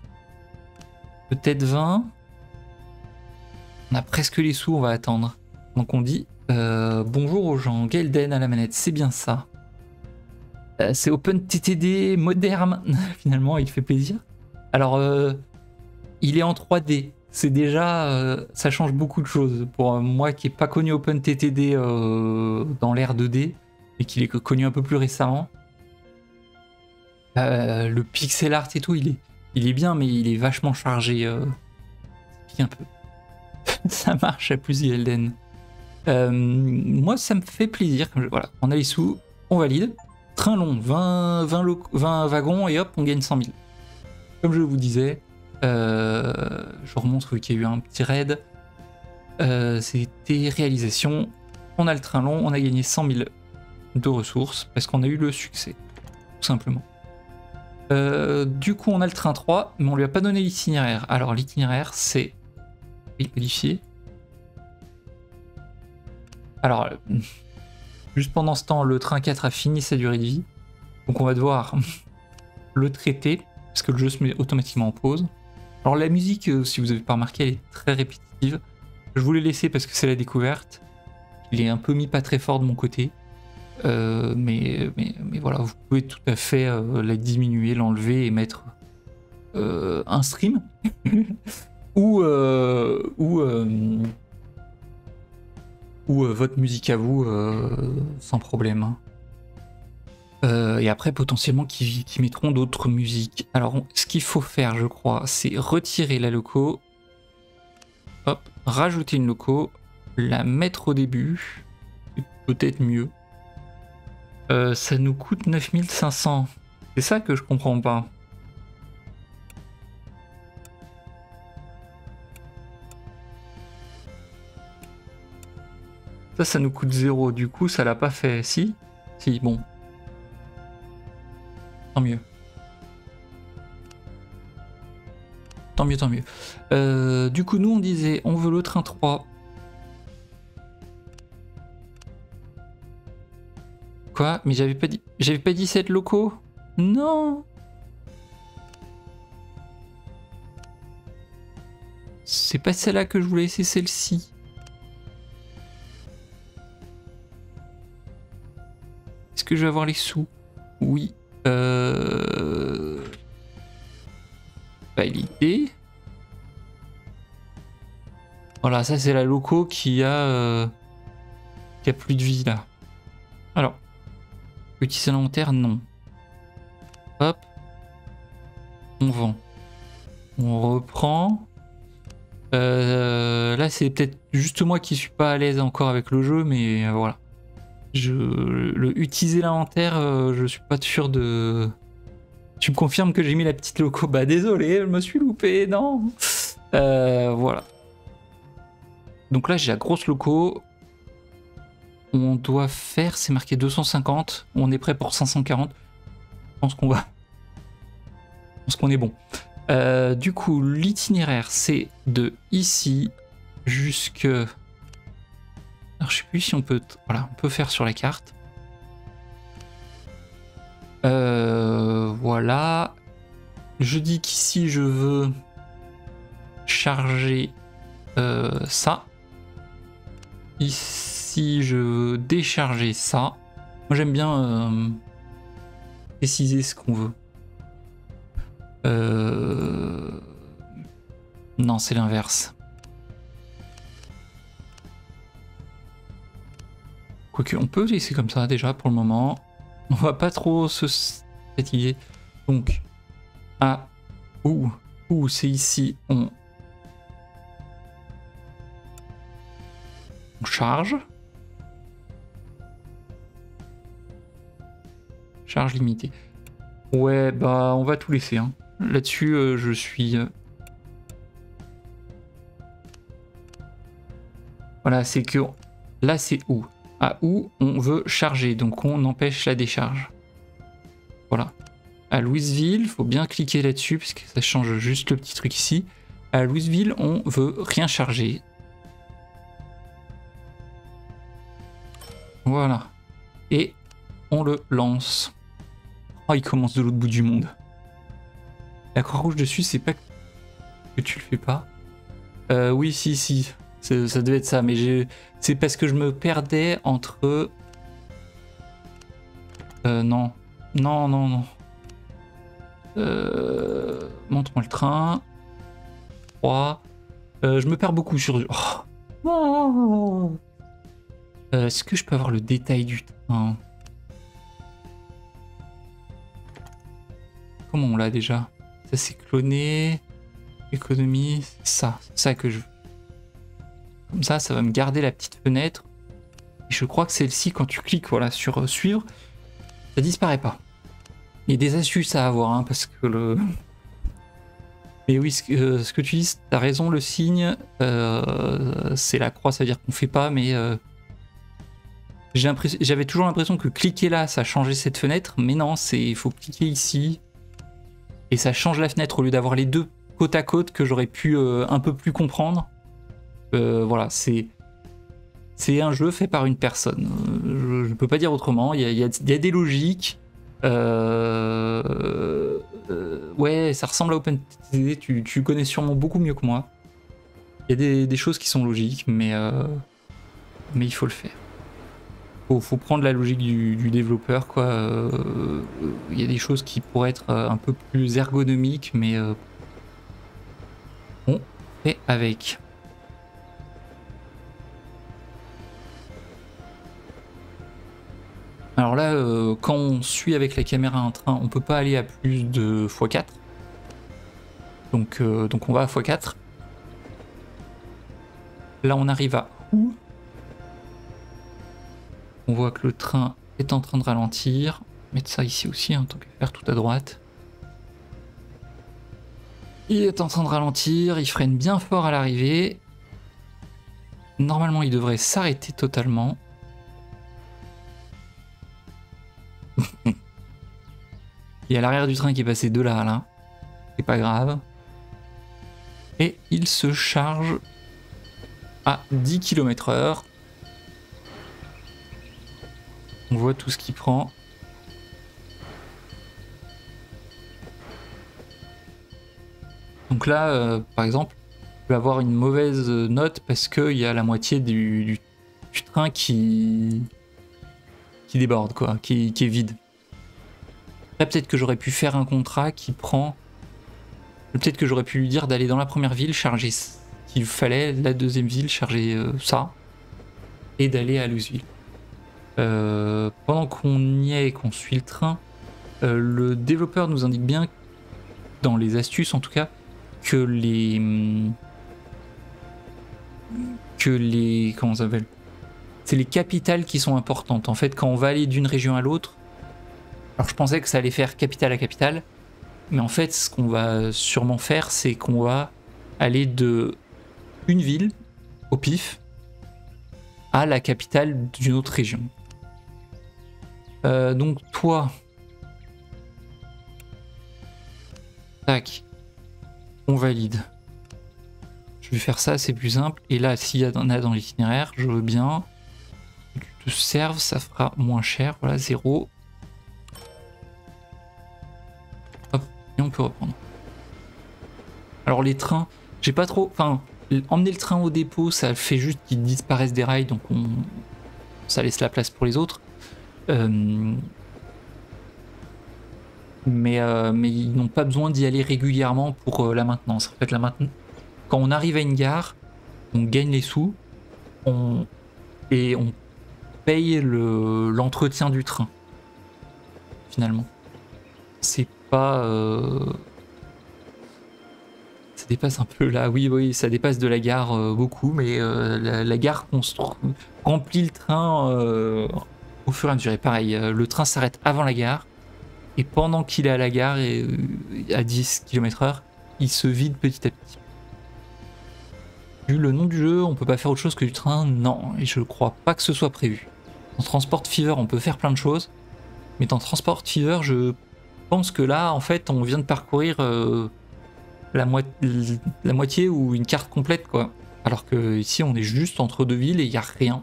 peut-être 20. On a presque les sous, on va attendre. Donc on dit euh, bonjour aux gens, Gelden à la manette, c'est bien ça. Euh, c'est OpenTTD moderne, finalement, il fait plaisir. Alors, il est en 3D. C'est déjà, ça change beaucoup de choses. Pour moi qui n'ai pas connu OpenTTD dans l'ère 2D et qui l'ai connu un peu plus récemment, euh, le pixel art et tout, il est, bien, mais il est vachement chargé. Euh, un peu. ça marche à plus Elden. Euh, moi, ça me fait plaisir. Voilà, on a les sous, on valide. Train long, 20, 20, lo- 20 wagons et hop, on gagne 100 000. Comme je vous disais, euh, je remonte vu qu'il y a eu un petit raid. Euh, C'était réalisation. On a le train long, on a gagné 100 000 de ressources parce qu'on a eu le succès, tout simplement. Euh, du coup, on a le train 3, mais on lui a pas donné l'itinéraire. Alors, l'itinéraire, c'est. Oui, modifié. Alors, juste pendant ce temps, le train 4 a fini sa durée de vie. Donc, on va devoir le traiter, parce que le jeu se met automatiquement en pause. Alors, la musique, euh, si vous avez pas remarqué, elle est très répétitive. Je voulais laisser parce que c'est la découverte. Il est un peu mis pas très fort de mon côté. Euh, mais, mais, mais voilà, vous pouvez tout à fait euh, la diminuer, l'enlever et mettre euh, un stream ou ou votre musique à vous sans problème. hein. Et après potentiellement qui, mettront d'autres musiques. Alors ce qu'il faut faire, je crois, c'est retirer la loco, hop, rajouter une loco, la mettre au début, peut-être mieux. Euh, ça nous coûte 9500. C'est ça que je comprends pas. Ça, ça nous coûte 0. Du coup, ça l'a pas fait. Si Si, bon. Tant mieux. Tant mieux, tant mieux. Euh, du coup, nous, on disait, on veut le train 3. Quoi Mais j'avais pas dit, j'avais pas dit 7 locaux Non C'est pas celle-là que je voulais, c'est celle-ci. Est-ce que je vais avoir les sous? Oui. Euh... Validé. Voilà, ça c'est la loco qui a euh, qui a plus de vie là. Alors, petit inventaire, non. Hop. On vend. On reprend. Euh, là, c'est peut-être juste moi qui suis pas à l'aise encore avec le jeu, mais voilà. Je, le utiliser l'inventaire, euh, je suis pas sûr de. Tu me confirmes que j'ai mis la petite loco? Bah désolé, je me suis loupé, non. Euh, voilà. Donc là j'ai la grosse loco. On doit faire, c'est marqué 250. On est prêt pour 540. Je pense qu'on va. Je pense qu'on est bon. Euh, du coup, l'itinéraire c'est de ici jusque. Alors je sais plus si on peut. Voilà, on peut faire sur la carte. Euh, voilà. Je dis qu'ici je veux charger euh, ça. Ici je veux décharger ça. Moi j'aime bien euh, préciser ce qu'on veut. Non, c'est l'inverse. Quoique, on peut laisser comme ça déjà pour le moment. On va pas trop se fatiguer. Donc, ah, ou, ou c'est ici, on charge. Charge limitée. Ouais, bah on va tout laisser. Hein. Là-dessus, euh, je suis... Euh, voilà, c'est que là, c'est où? À où on veut charger, donc on empêche la décharge. Voilà. À Louisville, faut bien cliquer là-dessus parce que ça change juste le petit truc ici. À Louisville, on veut rien charger. Voilà. Et on le lance. Oh, il commence de l'autre bout du monde. La croix rouge dessus, c'est pas que tu le fais pas. Euh, oui, si, si. Ça devait être ça, mais c'est parce que je me perdais entre... Euh, non. Non, non, non. Euh, Montre-moi le train. 3. Euh, je me perds beaucoup sur... Oh. Est-ce que je peux avoir le détail du train? Comment on déjà Ça c'est cloné. Économie. Ça, ça que je veux. Comme ça, ça va me garder la petite fenêtre. Je crois que celle-ci, quand tu cliques voilà, sur euh, suivre, ça disparaît pas. Il y a des astuces à avoir, hein, parce que le... Mais oui, ce que, euh, tu dis, t'as raison, le signe, euh, c'est la croix, ça veut dire qu'on fait pas, mais... J'avais toujours l'impression que cliquer là, ça changeait cette fenêtre, mais non, il faut cliquer ici, et ça change la fenêtre au lieu d'avoir les deux côte à côte que j'aurais pu un peu plus comprendre. Euh, voilà, c'est c'est un jeu fait par une personne. Euh, je ne peux pas dire autrement. Il y a, des logiques. Euh, ouais, ça ressemble à OpenTTD. Tu, connais sûrement beaucoup mieux que moi. Il y a des, choses qui sont logiques, mais, mais il faut le faire. Faut, faut prendre la logique du, développeur. quoi. Il y a des choses qui pourraient être un peu plus ergonomiques, mais on fait avec. Alors là, euh, quand on suit avec la caméra un train, on peut pas aller à plus de x4. Donc, euh, donc on va à x4. Là, on arrive à où? On voit que le train est en train de ralentir. Mettre ça ici aussi, hein, tant que faire tout à droite. Il est en train de ralentir, il freine bien fort à l'arrivée. Normalement, il devrait s'arrêter totalement. Il y a l'arrière du train qui est passé de là à là. C'est pas grave. Et il se charge à 10 km On voit tout ce qu'il prend. Donc là, euh, par exemple, je vais avoir une mauvaise note parce qu'il y a la moitié du, train qui, qui déborde, quoi, qui est vide peut-être que j'aurais pu faire un contrat qui prend. Peut-être que j'aurais pu lui dire d'aller dans la première ville, charger ce qu'il fallait, la deuxième ville, charger euh, ça, et d'aller à Louisville. Euh, pendant qu'on y est et qu'on suit le train, euh, le développeur nous indique bien, dans les astuces en tout cas, que les. que les. comment ça s'appelle? C'est les capitales qui sont importantes. En fait, quand on va aller d'une région à l'autre, alors je pensais que ça allait faire capitale à capitale, mais en fait, ce qu'on va sûrement faire, c'est qu'on va aller de une ville au pif à la capitale d'une autre région. Euh, donc toi, tac, on valide. Je vais faire ça, c'est plus simple. Et là, s'il y en a dans l'itinéraire, je veux bien tu te serves, ça fera moins cher. Voilà, zéro. Hop, et on peut reprendre. Alors les trains, j'ai pas trop... Enfin, emmener le train au dépôt, ça fait juste qu'ils disparaissent des rails, donc on, ça laisse la place pour les autres. Euh, mais, euh, mais ils n'ont pas besoin d'y aller régulièrement pour euh, la maintenance. En fait, la maintenance, quand on arrive à une gare, on gagne les sous on, et on paye l'entretien du train. Finalement, c'est pas ça dépasse un peu là. Oui, oui, ça dépasse de la gare beaucoup, mais la, la, gare remplit le train au fur et à mesure. pareil, euh, le train s'arrête avant la gare. Et pendant qu'il est à la gare, et, euh, à 10 km/h, il se vide petit à petit. Vu le nom du jeu, on peut pas faire autre chose que du train? Non, et je crois pas que ce soit prévu. En Transport Fever, on peut faire plein de choses. Mais dans Transport Fever, je pense que là, en fait, on vient de parcourir euh, la, moitié ou une carte complète, quoi. Alors que ici, on est juste entre deux villes et il n'y a rien.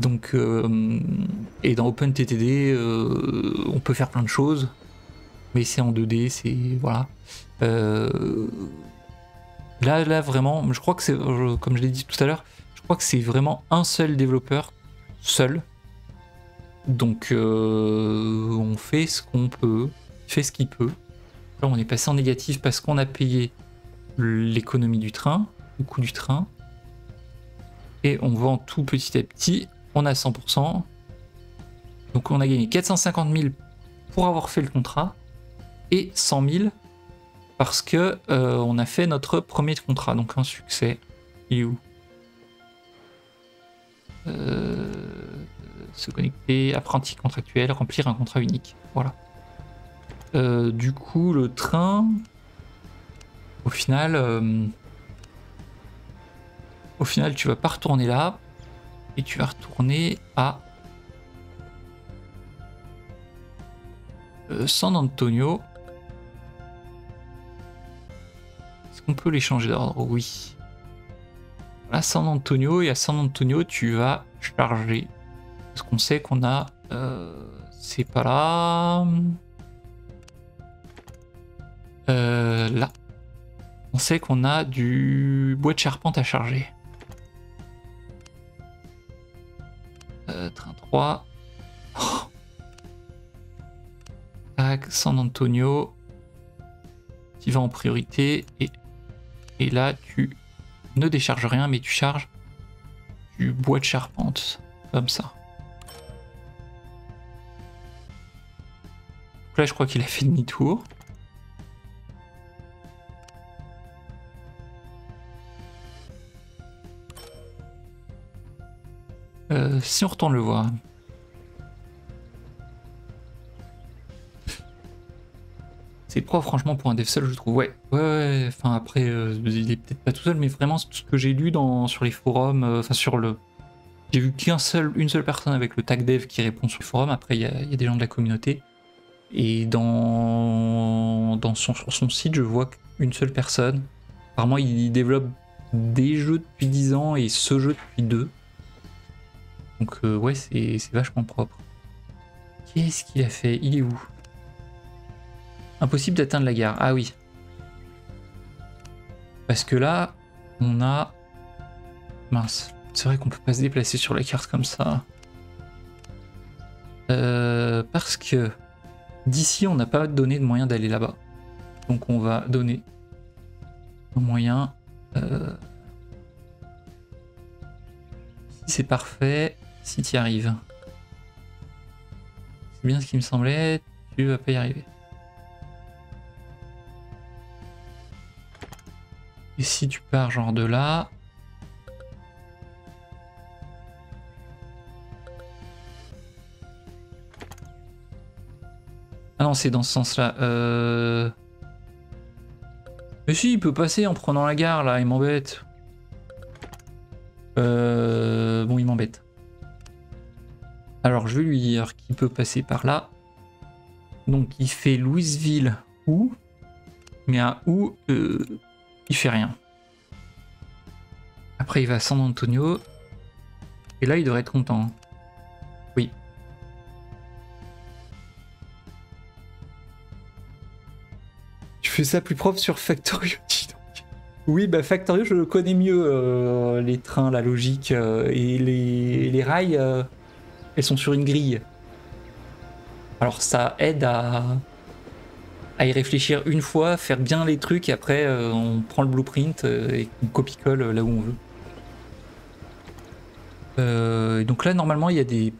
Donc, euh, et dans OpenTTD, euh, on peut faire plein de choses, mais c'est en 2D, c'est voilà. Euh, là, là vraiment, je crois que c'est, comme je l'ai dit tout à l'heure, je crois que c'est vraiment un seul développeur, seul. Donc, on fait ce qu'on peut, fait ce qu'il peut. Là, on est passé en négatif parce qu'on a payé l'économie du train, le coût du train, et on vend tout petit à petit on a 100%. Donc on a gagné 450 000 pour avoir fait le contrat et 100 000 parce que euh, on a fait notre premier contrat. Donc un succès. Il est où? Euh, Se connecter, apprenti contractuel, remplir un contrat unique. Voilà. Euh, du coup, le train, au final, au final, tu vas pas retourner là et tu vas retourner à euh, San Antonio. Est-ce qu'on peut les changer d'ordre? Oui. À San Antonio et à San Antonio, tu vas charger. Parce qu'on sait qu'on a. Euh, c'est pas là. Euh, là. On sait qu'on a du bois de charpente à charger. Train 3. San Antonio. Tu vas en priorité. Et, et là, tu ne décharges rien, mais tu charges du bois de charpente. Comme ça. là, je crois qu'il a fait demi-tour. Si on retourne le voir. C'est propre, franchement, pour un dev seul, je trouve. Ouais, ouais, Enfin, après, euh, il est peut-être pas tout seul, mais vraiment, ce que j'ai lu dans, sur les forums, euh, enfin, sur le. J'ai vu qu'un seul, une seule personne avec le tag dev qui répond sur le forum. Après, il y, a, des gens de la communauté. Et dans, dans son, sur son site, je vois qu'une seule personne. Apparemment, il développe des jeux depuis 10 ans et ce jeu depuis 2. Donc euh, ouais, c'est vachement propre. Qu'est-ce qu'il a fait? Il est où? Impossible d'atteindre la gare. Ah oui. Parce que là, on a... Mince. C'est vrai qu'on peut pas se déplacer sur la carte comme ça. Euh, parce que d'ici, on n'a pas donné de moyen d'aller là-bas. Donc on va donner un moyen. Euh, c'est parfait, si t'y arrives. C'est bien ce qui me semblait, tu vas pas y arriver. Et si tu pars genre de là... Ah non, c'est dans ce sens-là. Euh... Mais si, il peut passer en prenant la gare, là, il m'embête. Euh, bon, il m'embête. Alors, je vais lui dire qu'il peut passer par là. Donc, il fait Louisville où? Mais à où euh, Il fait rien. Après, il va à San Antonio. Et là, il devrait être content. Oui. Tu fais ça plus propre sur Factorio, dis donc. Oui, bah Factorio, je connais mieux euh, les trains, la logique euh, et les, les rails. Euh, elles sont sur une grille. Alors ça aide à, à y réfléchir une fois, faire bien les trucs et après euh, on prend le blueprint euh, et on copie-colle là où on veut. Euh, donc là normalement il y a des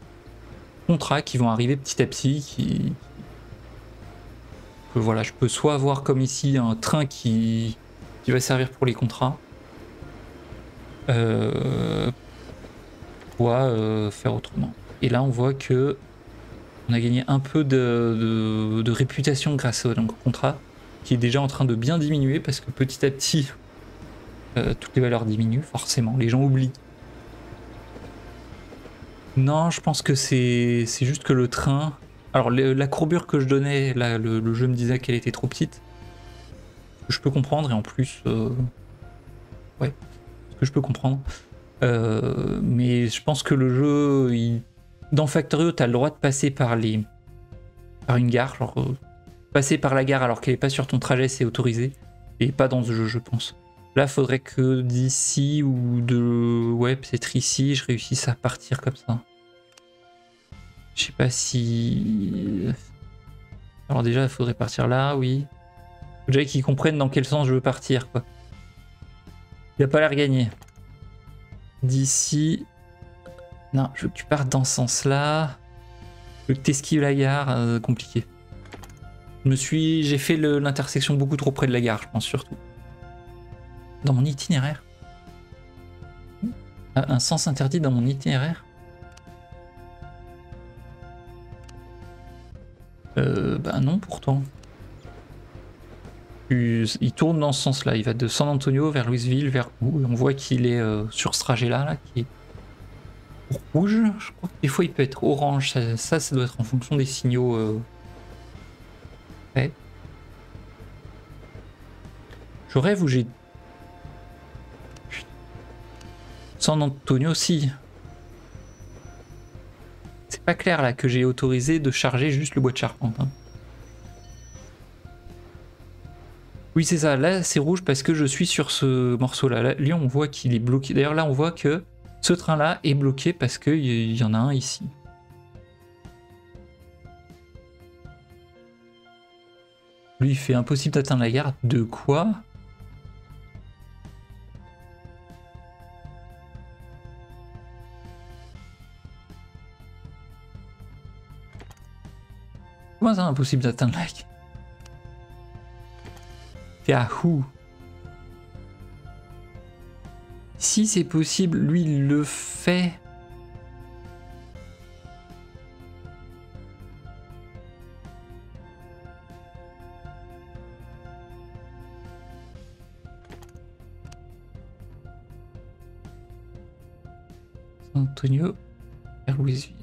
contrats qui vont arriver petit à petit qui voilà je peux soit avoir comme ici un train qui, qui va servir pour les contrats euh, soit euh, faire autrement. Et là, on voit que on a gagné un peu de, réputation grâce au contrat, qui est déjà en train de bien diminuer parce que petit à petit, euh, toutes les valeurs diminuent, forcément. Les gens oublient. Non, je pense que c'est juste que le train. Alors, la courbure que je donnais, là, le, jeu me disait qu'elle était trop petite. Je peux comprendre, et en plus. euh, Ouais, ce que je peux comprendre. Euh, mais je pense que le jeu, il- dans Factorio, tu as le droit de passer par les par une gare, genre euh, passer par la gare alors qu'elle est pas sur ton trajet, c'est autorisé, et pas dans ce jeu, je pense. Là, faudrait que d'ici ou de ouais, peut-être ici, je réussisse à partir comme ça. Je sais pas si. Alors déjà, il faudrait partir là, oui. Faut déjà qu'ils comprennent dans quel sens je veux partir, quoi. Il a pas l'air gagné. D'ici. Non, je veux que tu partes dans ce sens-là. Je veux que t'esquives la gare, euh, compliqué. Je me suis. J'ai fait l'intersection beaucoup trop près de la gare, je pense surtout. Dans mon itinéraire. Ah, Un sens interdit dans mon itinéraire Euh, bah non, pourtant. Tu- Il tourne dans ce sens-là. Il va de San Antonio vers Louisville, vers où? On voit qu'il est euh, sur ce trajet-là, là, qui est rouge. Je crois que des fois il peut être orange. Ça, ça, doit être en fonction des signaux. euh. Ouais. Je rêve où j'ai. San Antonio aussi. C'est pas clair là que j'ai autorisé de charger juste le bois de charpente. hein. Oui, c'est ça. Là, c'est rouge parce que je suis sur ce morceau-là. Là, lui, on voit qu'il est bloqué. D'ailleurs, là, on voit que ce train-là est bloqué parce qu'il y en a un ici. Lui, il fait impossible d'atteindre la gare. De quoi? Comment ça, impossible d'atteindre la gare? Yahoo Si c'est possible, lui, le fait. Antonio Louisville.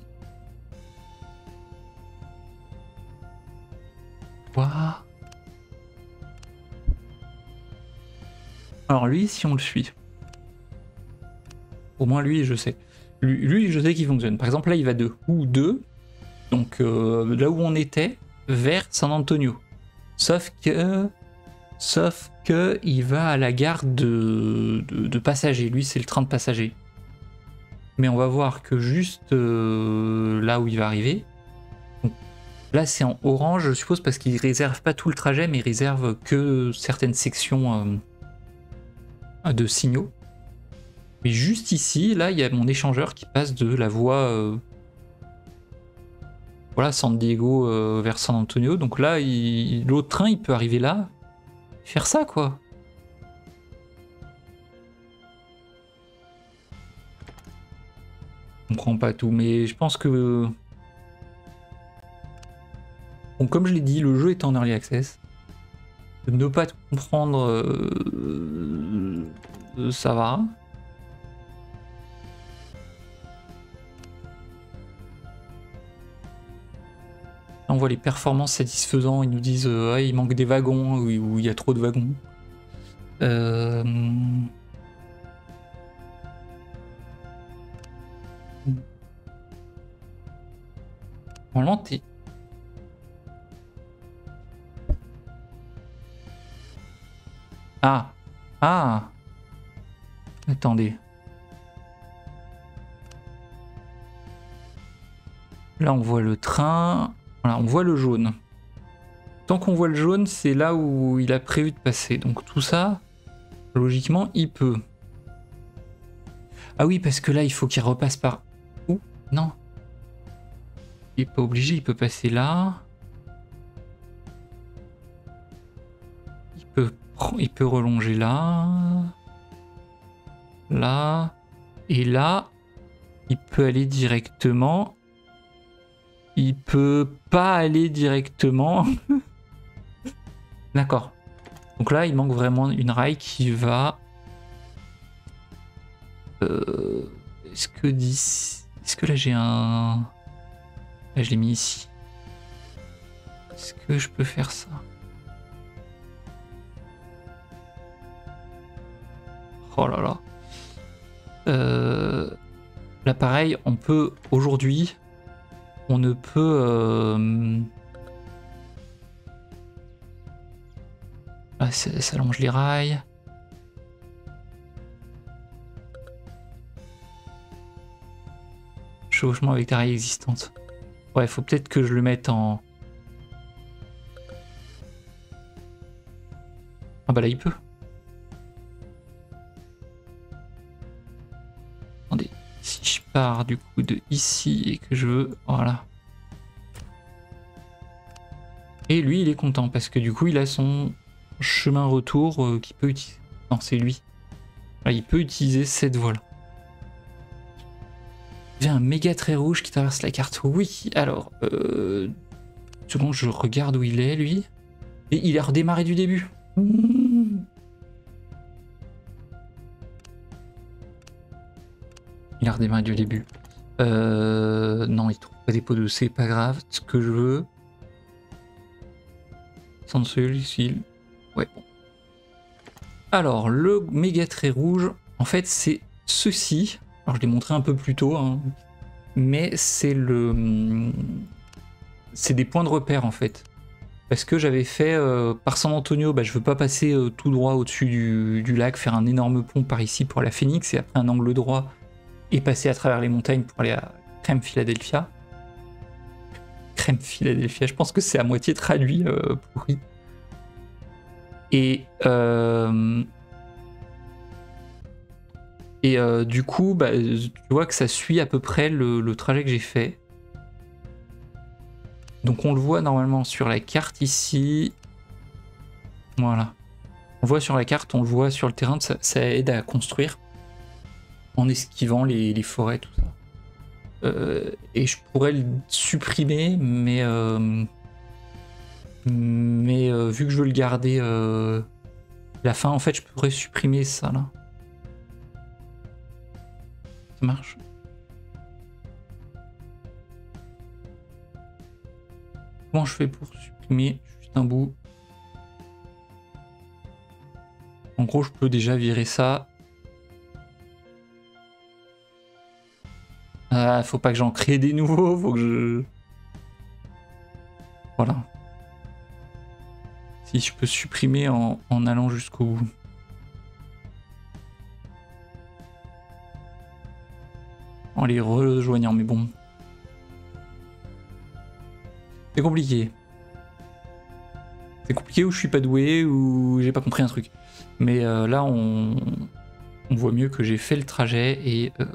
Alors lui, si on le suit, au moins lui, je sais. Lui, je sais qu'il fonctionne. Par exemple, là, il va de ou 2, donc euh, là où on était, vers San Antonio. Sauf que, sauf que il va à la gare de, de, passagers. Lui, c'est le train de passagers. Mais on va voir que juste euh, là où il va arriver, là c'est en orange, je suppose, parce qu'il réserve pas tout le trajet, mais il réserve que certaines sections euh, de signaux. Mais juste ici, là, il y a mon échangeur qui passe de la voie euh, voilà, San Diego euh, vers San Antonio. Donc là, l'autre train, il peut arriver là, faire ça, quoi. Je comprends pas tout, mais je pense que... On Donc comme je l'ai dit, le jeu est en early access. Ne pas comprendre, euh, ça va. On voit les performances satisfaisantes, ils nous disent euh, il manque des wagons ou il y a trop de wagons. Euh... Normalement, t'es... Ah Ah Attendez. Là, on voit le train. On voit le jaune. Tant qu'on voit le jaune, c'est là où il a prévu de passer. Donc tout ça, logiquement, il peut. Ah oui, parce que là, il faut qu'il repasse par... Où? Non. Il est pas obligé, il peut passer là. Il peut, il peut relonger là. Là. Et là, il peut aller directement il peut pas aller directement. D'accord. Donc là, il manque vraiment une rail qui va... Euh, est-ce que. Est-ce que là j'ai un... Là je l'ai mis ici. Est-ce que je peux faire ça? Oh là là. Euh, là on peut aujourd'hui on ne peut... Euh... Ah, ça longe les rails. Chevauchement avec des rails existantes. Ouais, faut peut-être que je le mette en... Ah bah là il peut. Du coup de ici et que je veux... Voilà. Et lui, il est content parce que du coup, il a son chemin retour euh, qui peut utiliser. Non, c'est lui. il peut utiliser cette voie-là. Un méga trait rouge qui traverse la carte. Oui, alors... Euh... Je regarde où il est, lui. Et il a redémarré du début. Il a redémarré du début. Euh, non, il trouve pas des pots de c'est pas grave. Ce que je veux. Sans ici. Ouais, bon. Alors, le méga trait rouge, en fait, c'est ceci. Alors, je l'ai montré un peu plus tôt, hein. mais c'est le. C'est des points de repère, en fait. Parce que j'avais fait euh, par San Antonio, bah, je veux pas passer euh, tout droit au-dessus du, du, lac, faire un énorme pont par ici pour la Phoenix et après un angle droit et passer à travers les montagnes pour aller à Crème Philadelphia. Crème Philadelphia, je pense que c'est à moitié traduit euh, pourri. Et, euh, et euh, du coup, bah, tu vois que ça suit à peu près le, trajet que j'ai fait. Donc on le voit normalement sur la carte ici. Voilà. On le voit sur la carte, on le voit sur le terrain, ça aide à construire en esquivant les, forêts, tout ça. Euh, et je pourrais le supprimer, mais euh, mais euh, vu que je veux le garder la fin, en fait, je pourrais supprimer ça là. Ça marche? Comment je fais pour supprimer juste un bout? En gros, je peux déjà virer ça Ah, faut pas que j'en crée des nouveaux, faut que je... Voilà. Si je peux supprimer en, allant jusqu'au bout. En les rejoignant, mais bon. C'est compliqué. C'est compliqué ou je suis pas doué ou j'ai pas compris un truc. Mais euh, là, on, on voit mieux que j'ai fait le trajet et... Euh,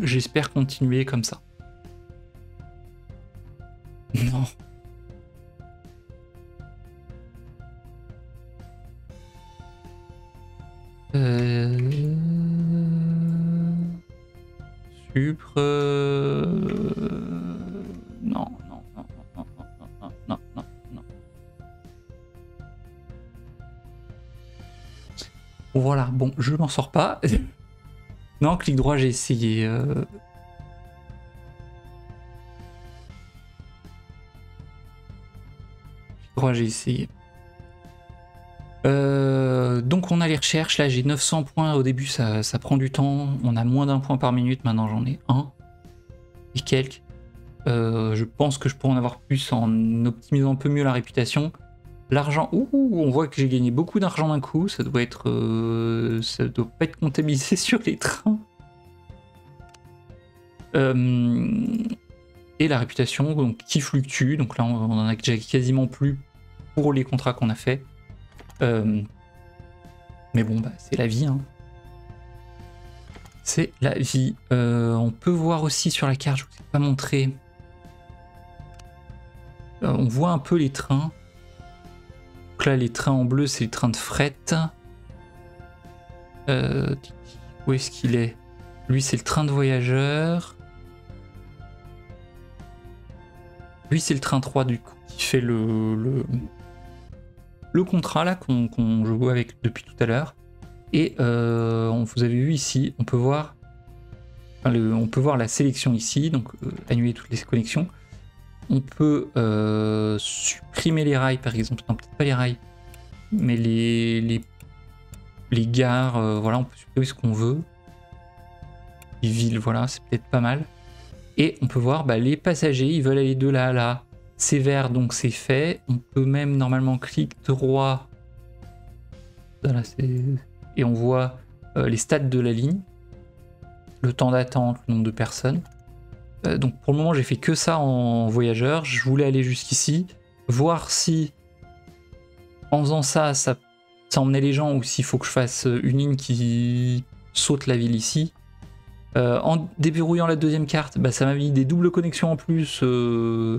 j'espère continuer comme ça. Non. Euh... Supre... Euh, non, non, non, non, non, non, non, non. Voilà, bon, je m'en sors pas non, clic droit, j'ai essayé. euh. Clic droit, j'ai essayé. Euh, donc on a les recherches, là j'ai 900 points, au début ça, ça prend du temps, on a moins d'un point par minute, maintenant j'en ai un et quelques. Euh, je pense que je pourrais en avoir plus en optimisant un peu mieux la réputation. L'argent, ouh, on voit que j'ai gagné beaucoup d'argent d'un coup, ça doit être, euh, ça doit pas être comptabilisé sur les trains. Euh, et la réputation qui fluctue, donc là on en a déjà quasiment plus pour les contrats qu'on a fait. Euh, mais bon, bah, c'est la vie. hein. C'est la vie. On peut voir aussi sur la carte, je vous ai pas montré. On voit un peu les trains. Là, les trains en bleu, c'est les trains de fret. Euh, où est-ce qu'il est? Lui, c'est le train de voyageurs. Lui, c'est le train 3 du coup, qui fait le, le, contrat là qu'on joue avec depuis tout à l'heure. Et euh, on, vous avez vu ici, on peut voir, on peut voir la sélection ici, donc euh, annuler toutes les connexions. On peut euh, supprimer les rails par exemple, non peut-être pas les rails, mais les, les, les gares, euh, voilà, on peut supprimer ce qu'on veut. Les villes, voilà, c'est peut-être pas mal. Et on peut voir bah, les passagers, ils veulent aller de là à là. C'est vert, donc c'est fait. On peut même normalement clic droit. Et on voit euh, les stats de la ligne, le temps d'attente, le nombre de personnes. Euh, donc pour le moment, j'ai fait que ça en voyageur. Je voulais aller jusqu'ici, voir si en faisant ça, ça, ça emmenait les gens ou s'il faut que je fasse une ligne qui saute la ville ici. Euh, en déverrouillant la deuxième carte, bah, ça m'a mis des doubles connexions en plus. euh,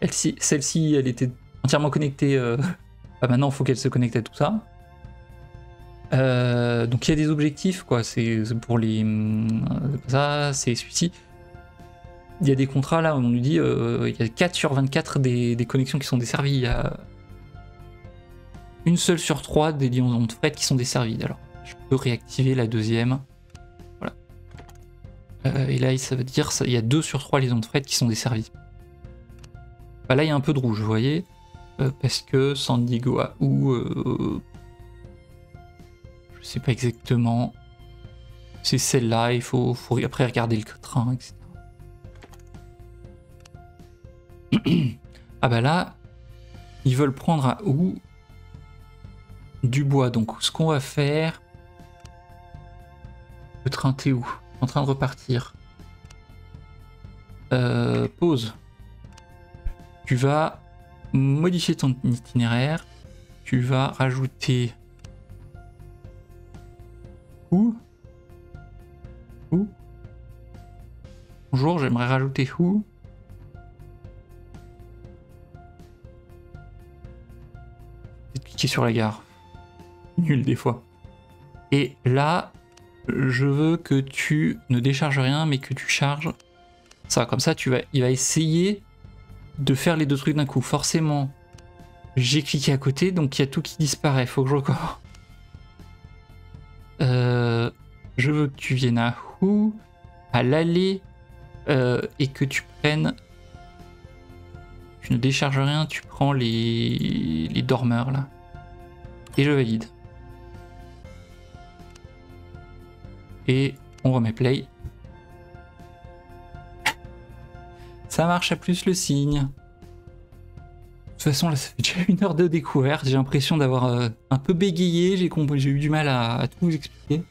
elle-ci- Celle-ci, elle était entièrement connectée. euh, bah, maintenant, il faut qu'elle se connecte à tout ça. Euh, donc il y a des objectifs, quoi. C'est pour les. hum, euh, Ça, c'est celui-ci. Il y a des contrats là où on nous dit euh, il y a 4 sur 24 des, des connexions qui sont desservies. Il y a une seule sur 3 des liaisons de fret qui sont desservies. Alors, je peux réactiver la deuxième. Voilà. Euh, et là, ça veut dire ça- il y a 2 sur 3 liaisons de fret qui sont desservies. Bah, là, il y a un peu de rouge, vous voyez. Euh, parce que San Diego a où je sais pas exactement. C'est celle-là, il faut, faut après regarder le train, etc. ah bah là, ils veulent prendre à où du bois. Donc ce qu'on va faire, le train t'es où? En train de repartir. Euh, pause. Tu vas modifier ton itinéraire. Tu vas rajouter où? Où? Bonjour, j'aimerais rajouter où? Peut-être cliquer sur la gare. Nul des fois. Et là, je veux que tu ne décharges rien, mais que tu charges ça. Comme ça, tu vas, il va essayer de faire les deux trucs d'un coup. Forcément, j'ai cliqué à côté, donc il y a tout qui disparaît. Faut que je recommence. Euh, je veux que tu viennes à où À l'allée euh, et que tu prennes. Tu ne décharges rien, tu prends les, les dormeurs là. Et je valide. Et on remet play. Ça marche à plus le signe. De toute façon, là, ça fait déjà une heure de découverte. J'ai l'impression d'avoir euh, un peu bégayé. J'ai eu du mal à, à tout vous expliquer.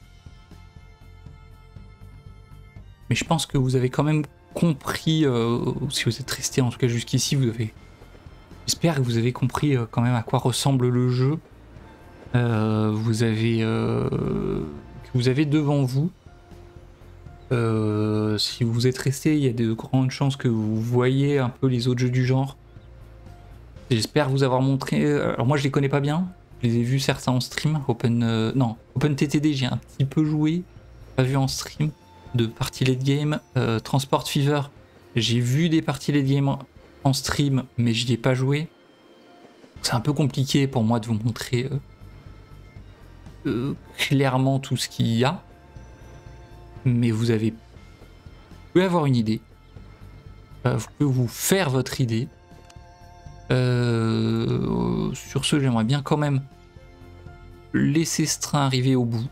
Mais je pense que vous avez quand même compris, euh, si vous êtes resté en tout cas jusqu'ici, vous avez. J'espère que vous avez compris euh, quand même à quoi ressemble le jeu. Euh, vous avez, que vous avez devant vous. Si vous êtes resté, il y a de grandes chances que vous voyez un peu les autres jeux du genre. J'espère vous avoir montré. Alors moi je les connais pas bien. Je les ai vus certains en stream. Open, non, Open TTD j'ai un petit peu joué, pas vu en stream de parties late game. Euh, Transport Fever, j'ai vu des parties late game en- stream, mais j'y ai pas joué. C'est un peu compliqué pour moi de vous montrer euh, euh, clairement tout ce qu'il y a, mais vous avez pouvez avoir une idée. Vous pouvez vous faire votre idée. Sur ce, j'aimerais bien quand même laisser ce train arriver au bout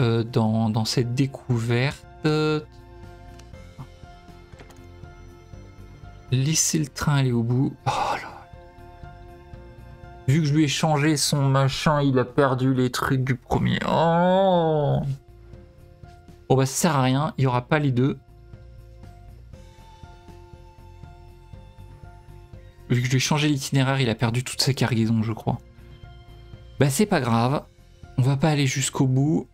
dans, dans, cette découverte. Laisser le train aller au bout. Oh. Vu que je lui ai changé son machin, il a perdu les trucs du premier. Oh Bon bah ça sert à rien, il n'y aura pas les deux. Vu que je lui ai changé l'itinéraire, il a perdu toute sa cargaison, je crois. Bah c'est pas grave, on va pas aller jusqu'au bout.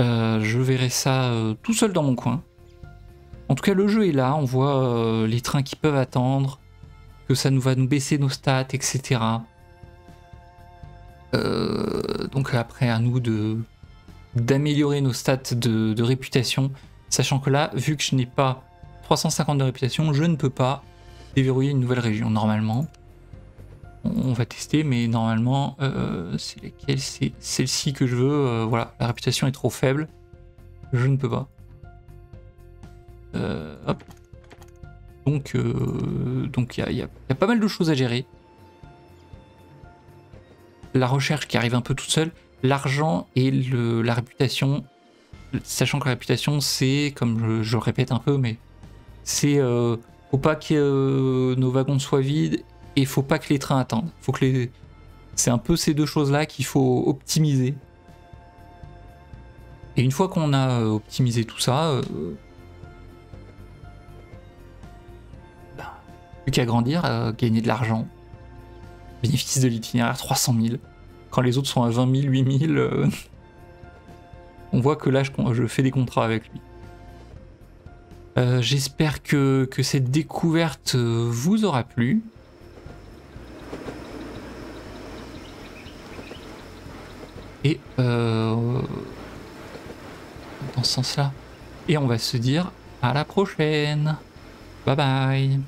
Euh, je verrai ça euh, tout seul dans mon coin. En tout cas, le jeu est là, on voit euh, les trains qui peuvent attendre, que ça nous va nous baisser nos stats, etc. Donc après, à nous d'améliorer nos stats de, réputation, sachant que là, vu que je n'ai pas 350 de réputation, je ne peux pas déverrouiller une nouvelle région normalement. On va tester, mais normalement, euh, c'est laquelle C'est celle-ci que je veux. Euh, voilà, la réputation est trop faible. Je ne peux pas. hop. Donc, donc il y, a pas mal de choses à gérer la recherche qui arrive un peu toute seule, l'argent et la réputation, sachant que la réputation, c'est, comme je, le répète un peu, mais c'est euh, faut pas que euh, nos wagons soient vides et faut pas que les trains attendent. Faut que les... C'est un peu ces deux choses-là qu'il faut optimiser. Et une fois qu'on a euh, optimisé tout ça, bah, plus qu'à grandir, gagner de l'argent. Bénéfice de l'itinéraire 300 000. Quand les autres sont à 20 000, 8 000, on voit que là je, fais des contrats avec lui. Euh, j'espère que, cette découverte euh, vous aura plu. Et euh, dans ce sens-là. Et on va se dire à la prochaine. Bye bye.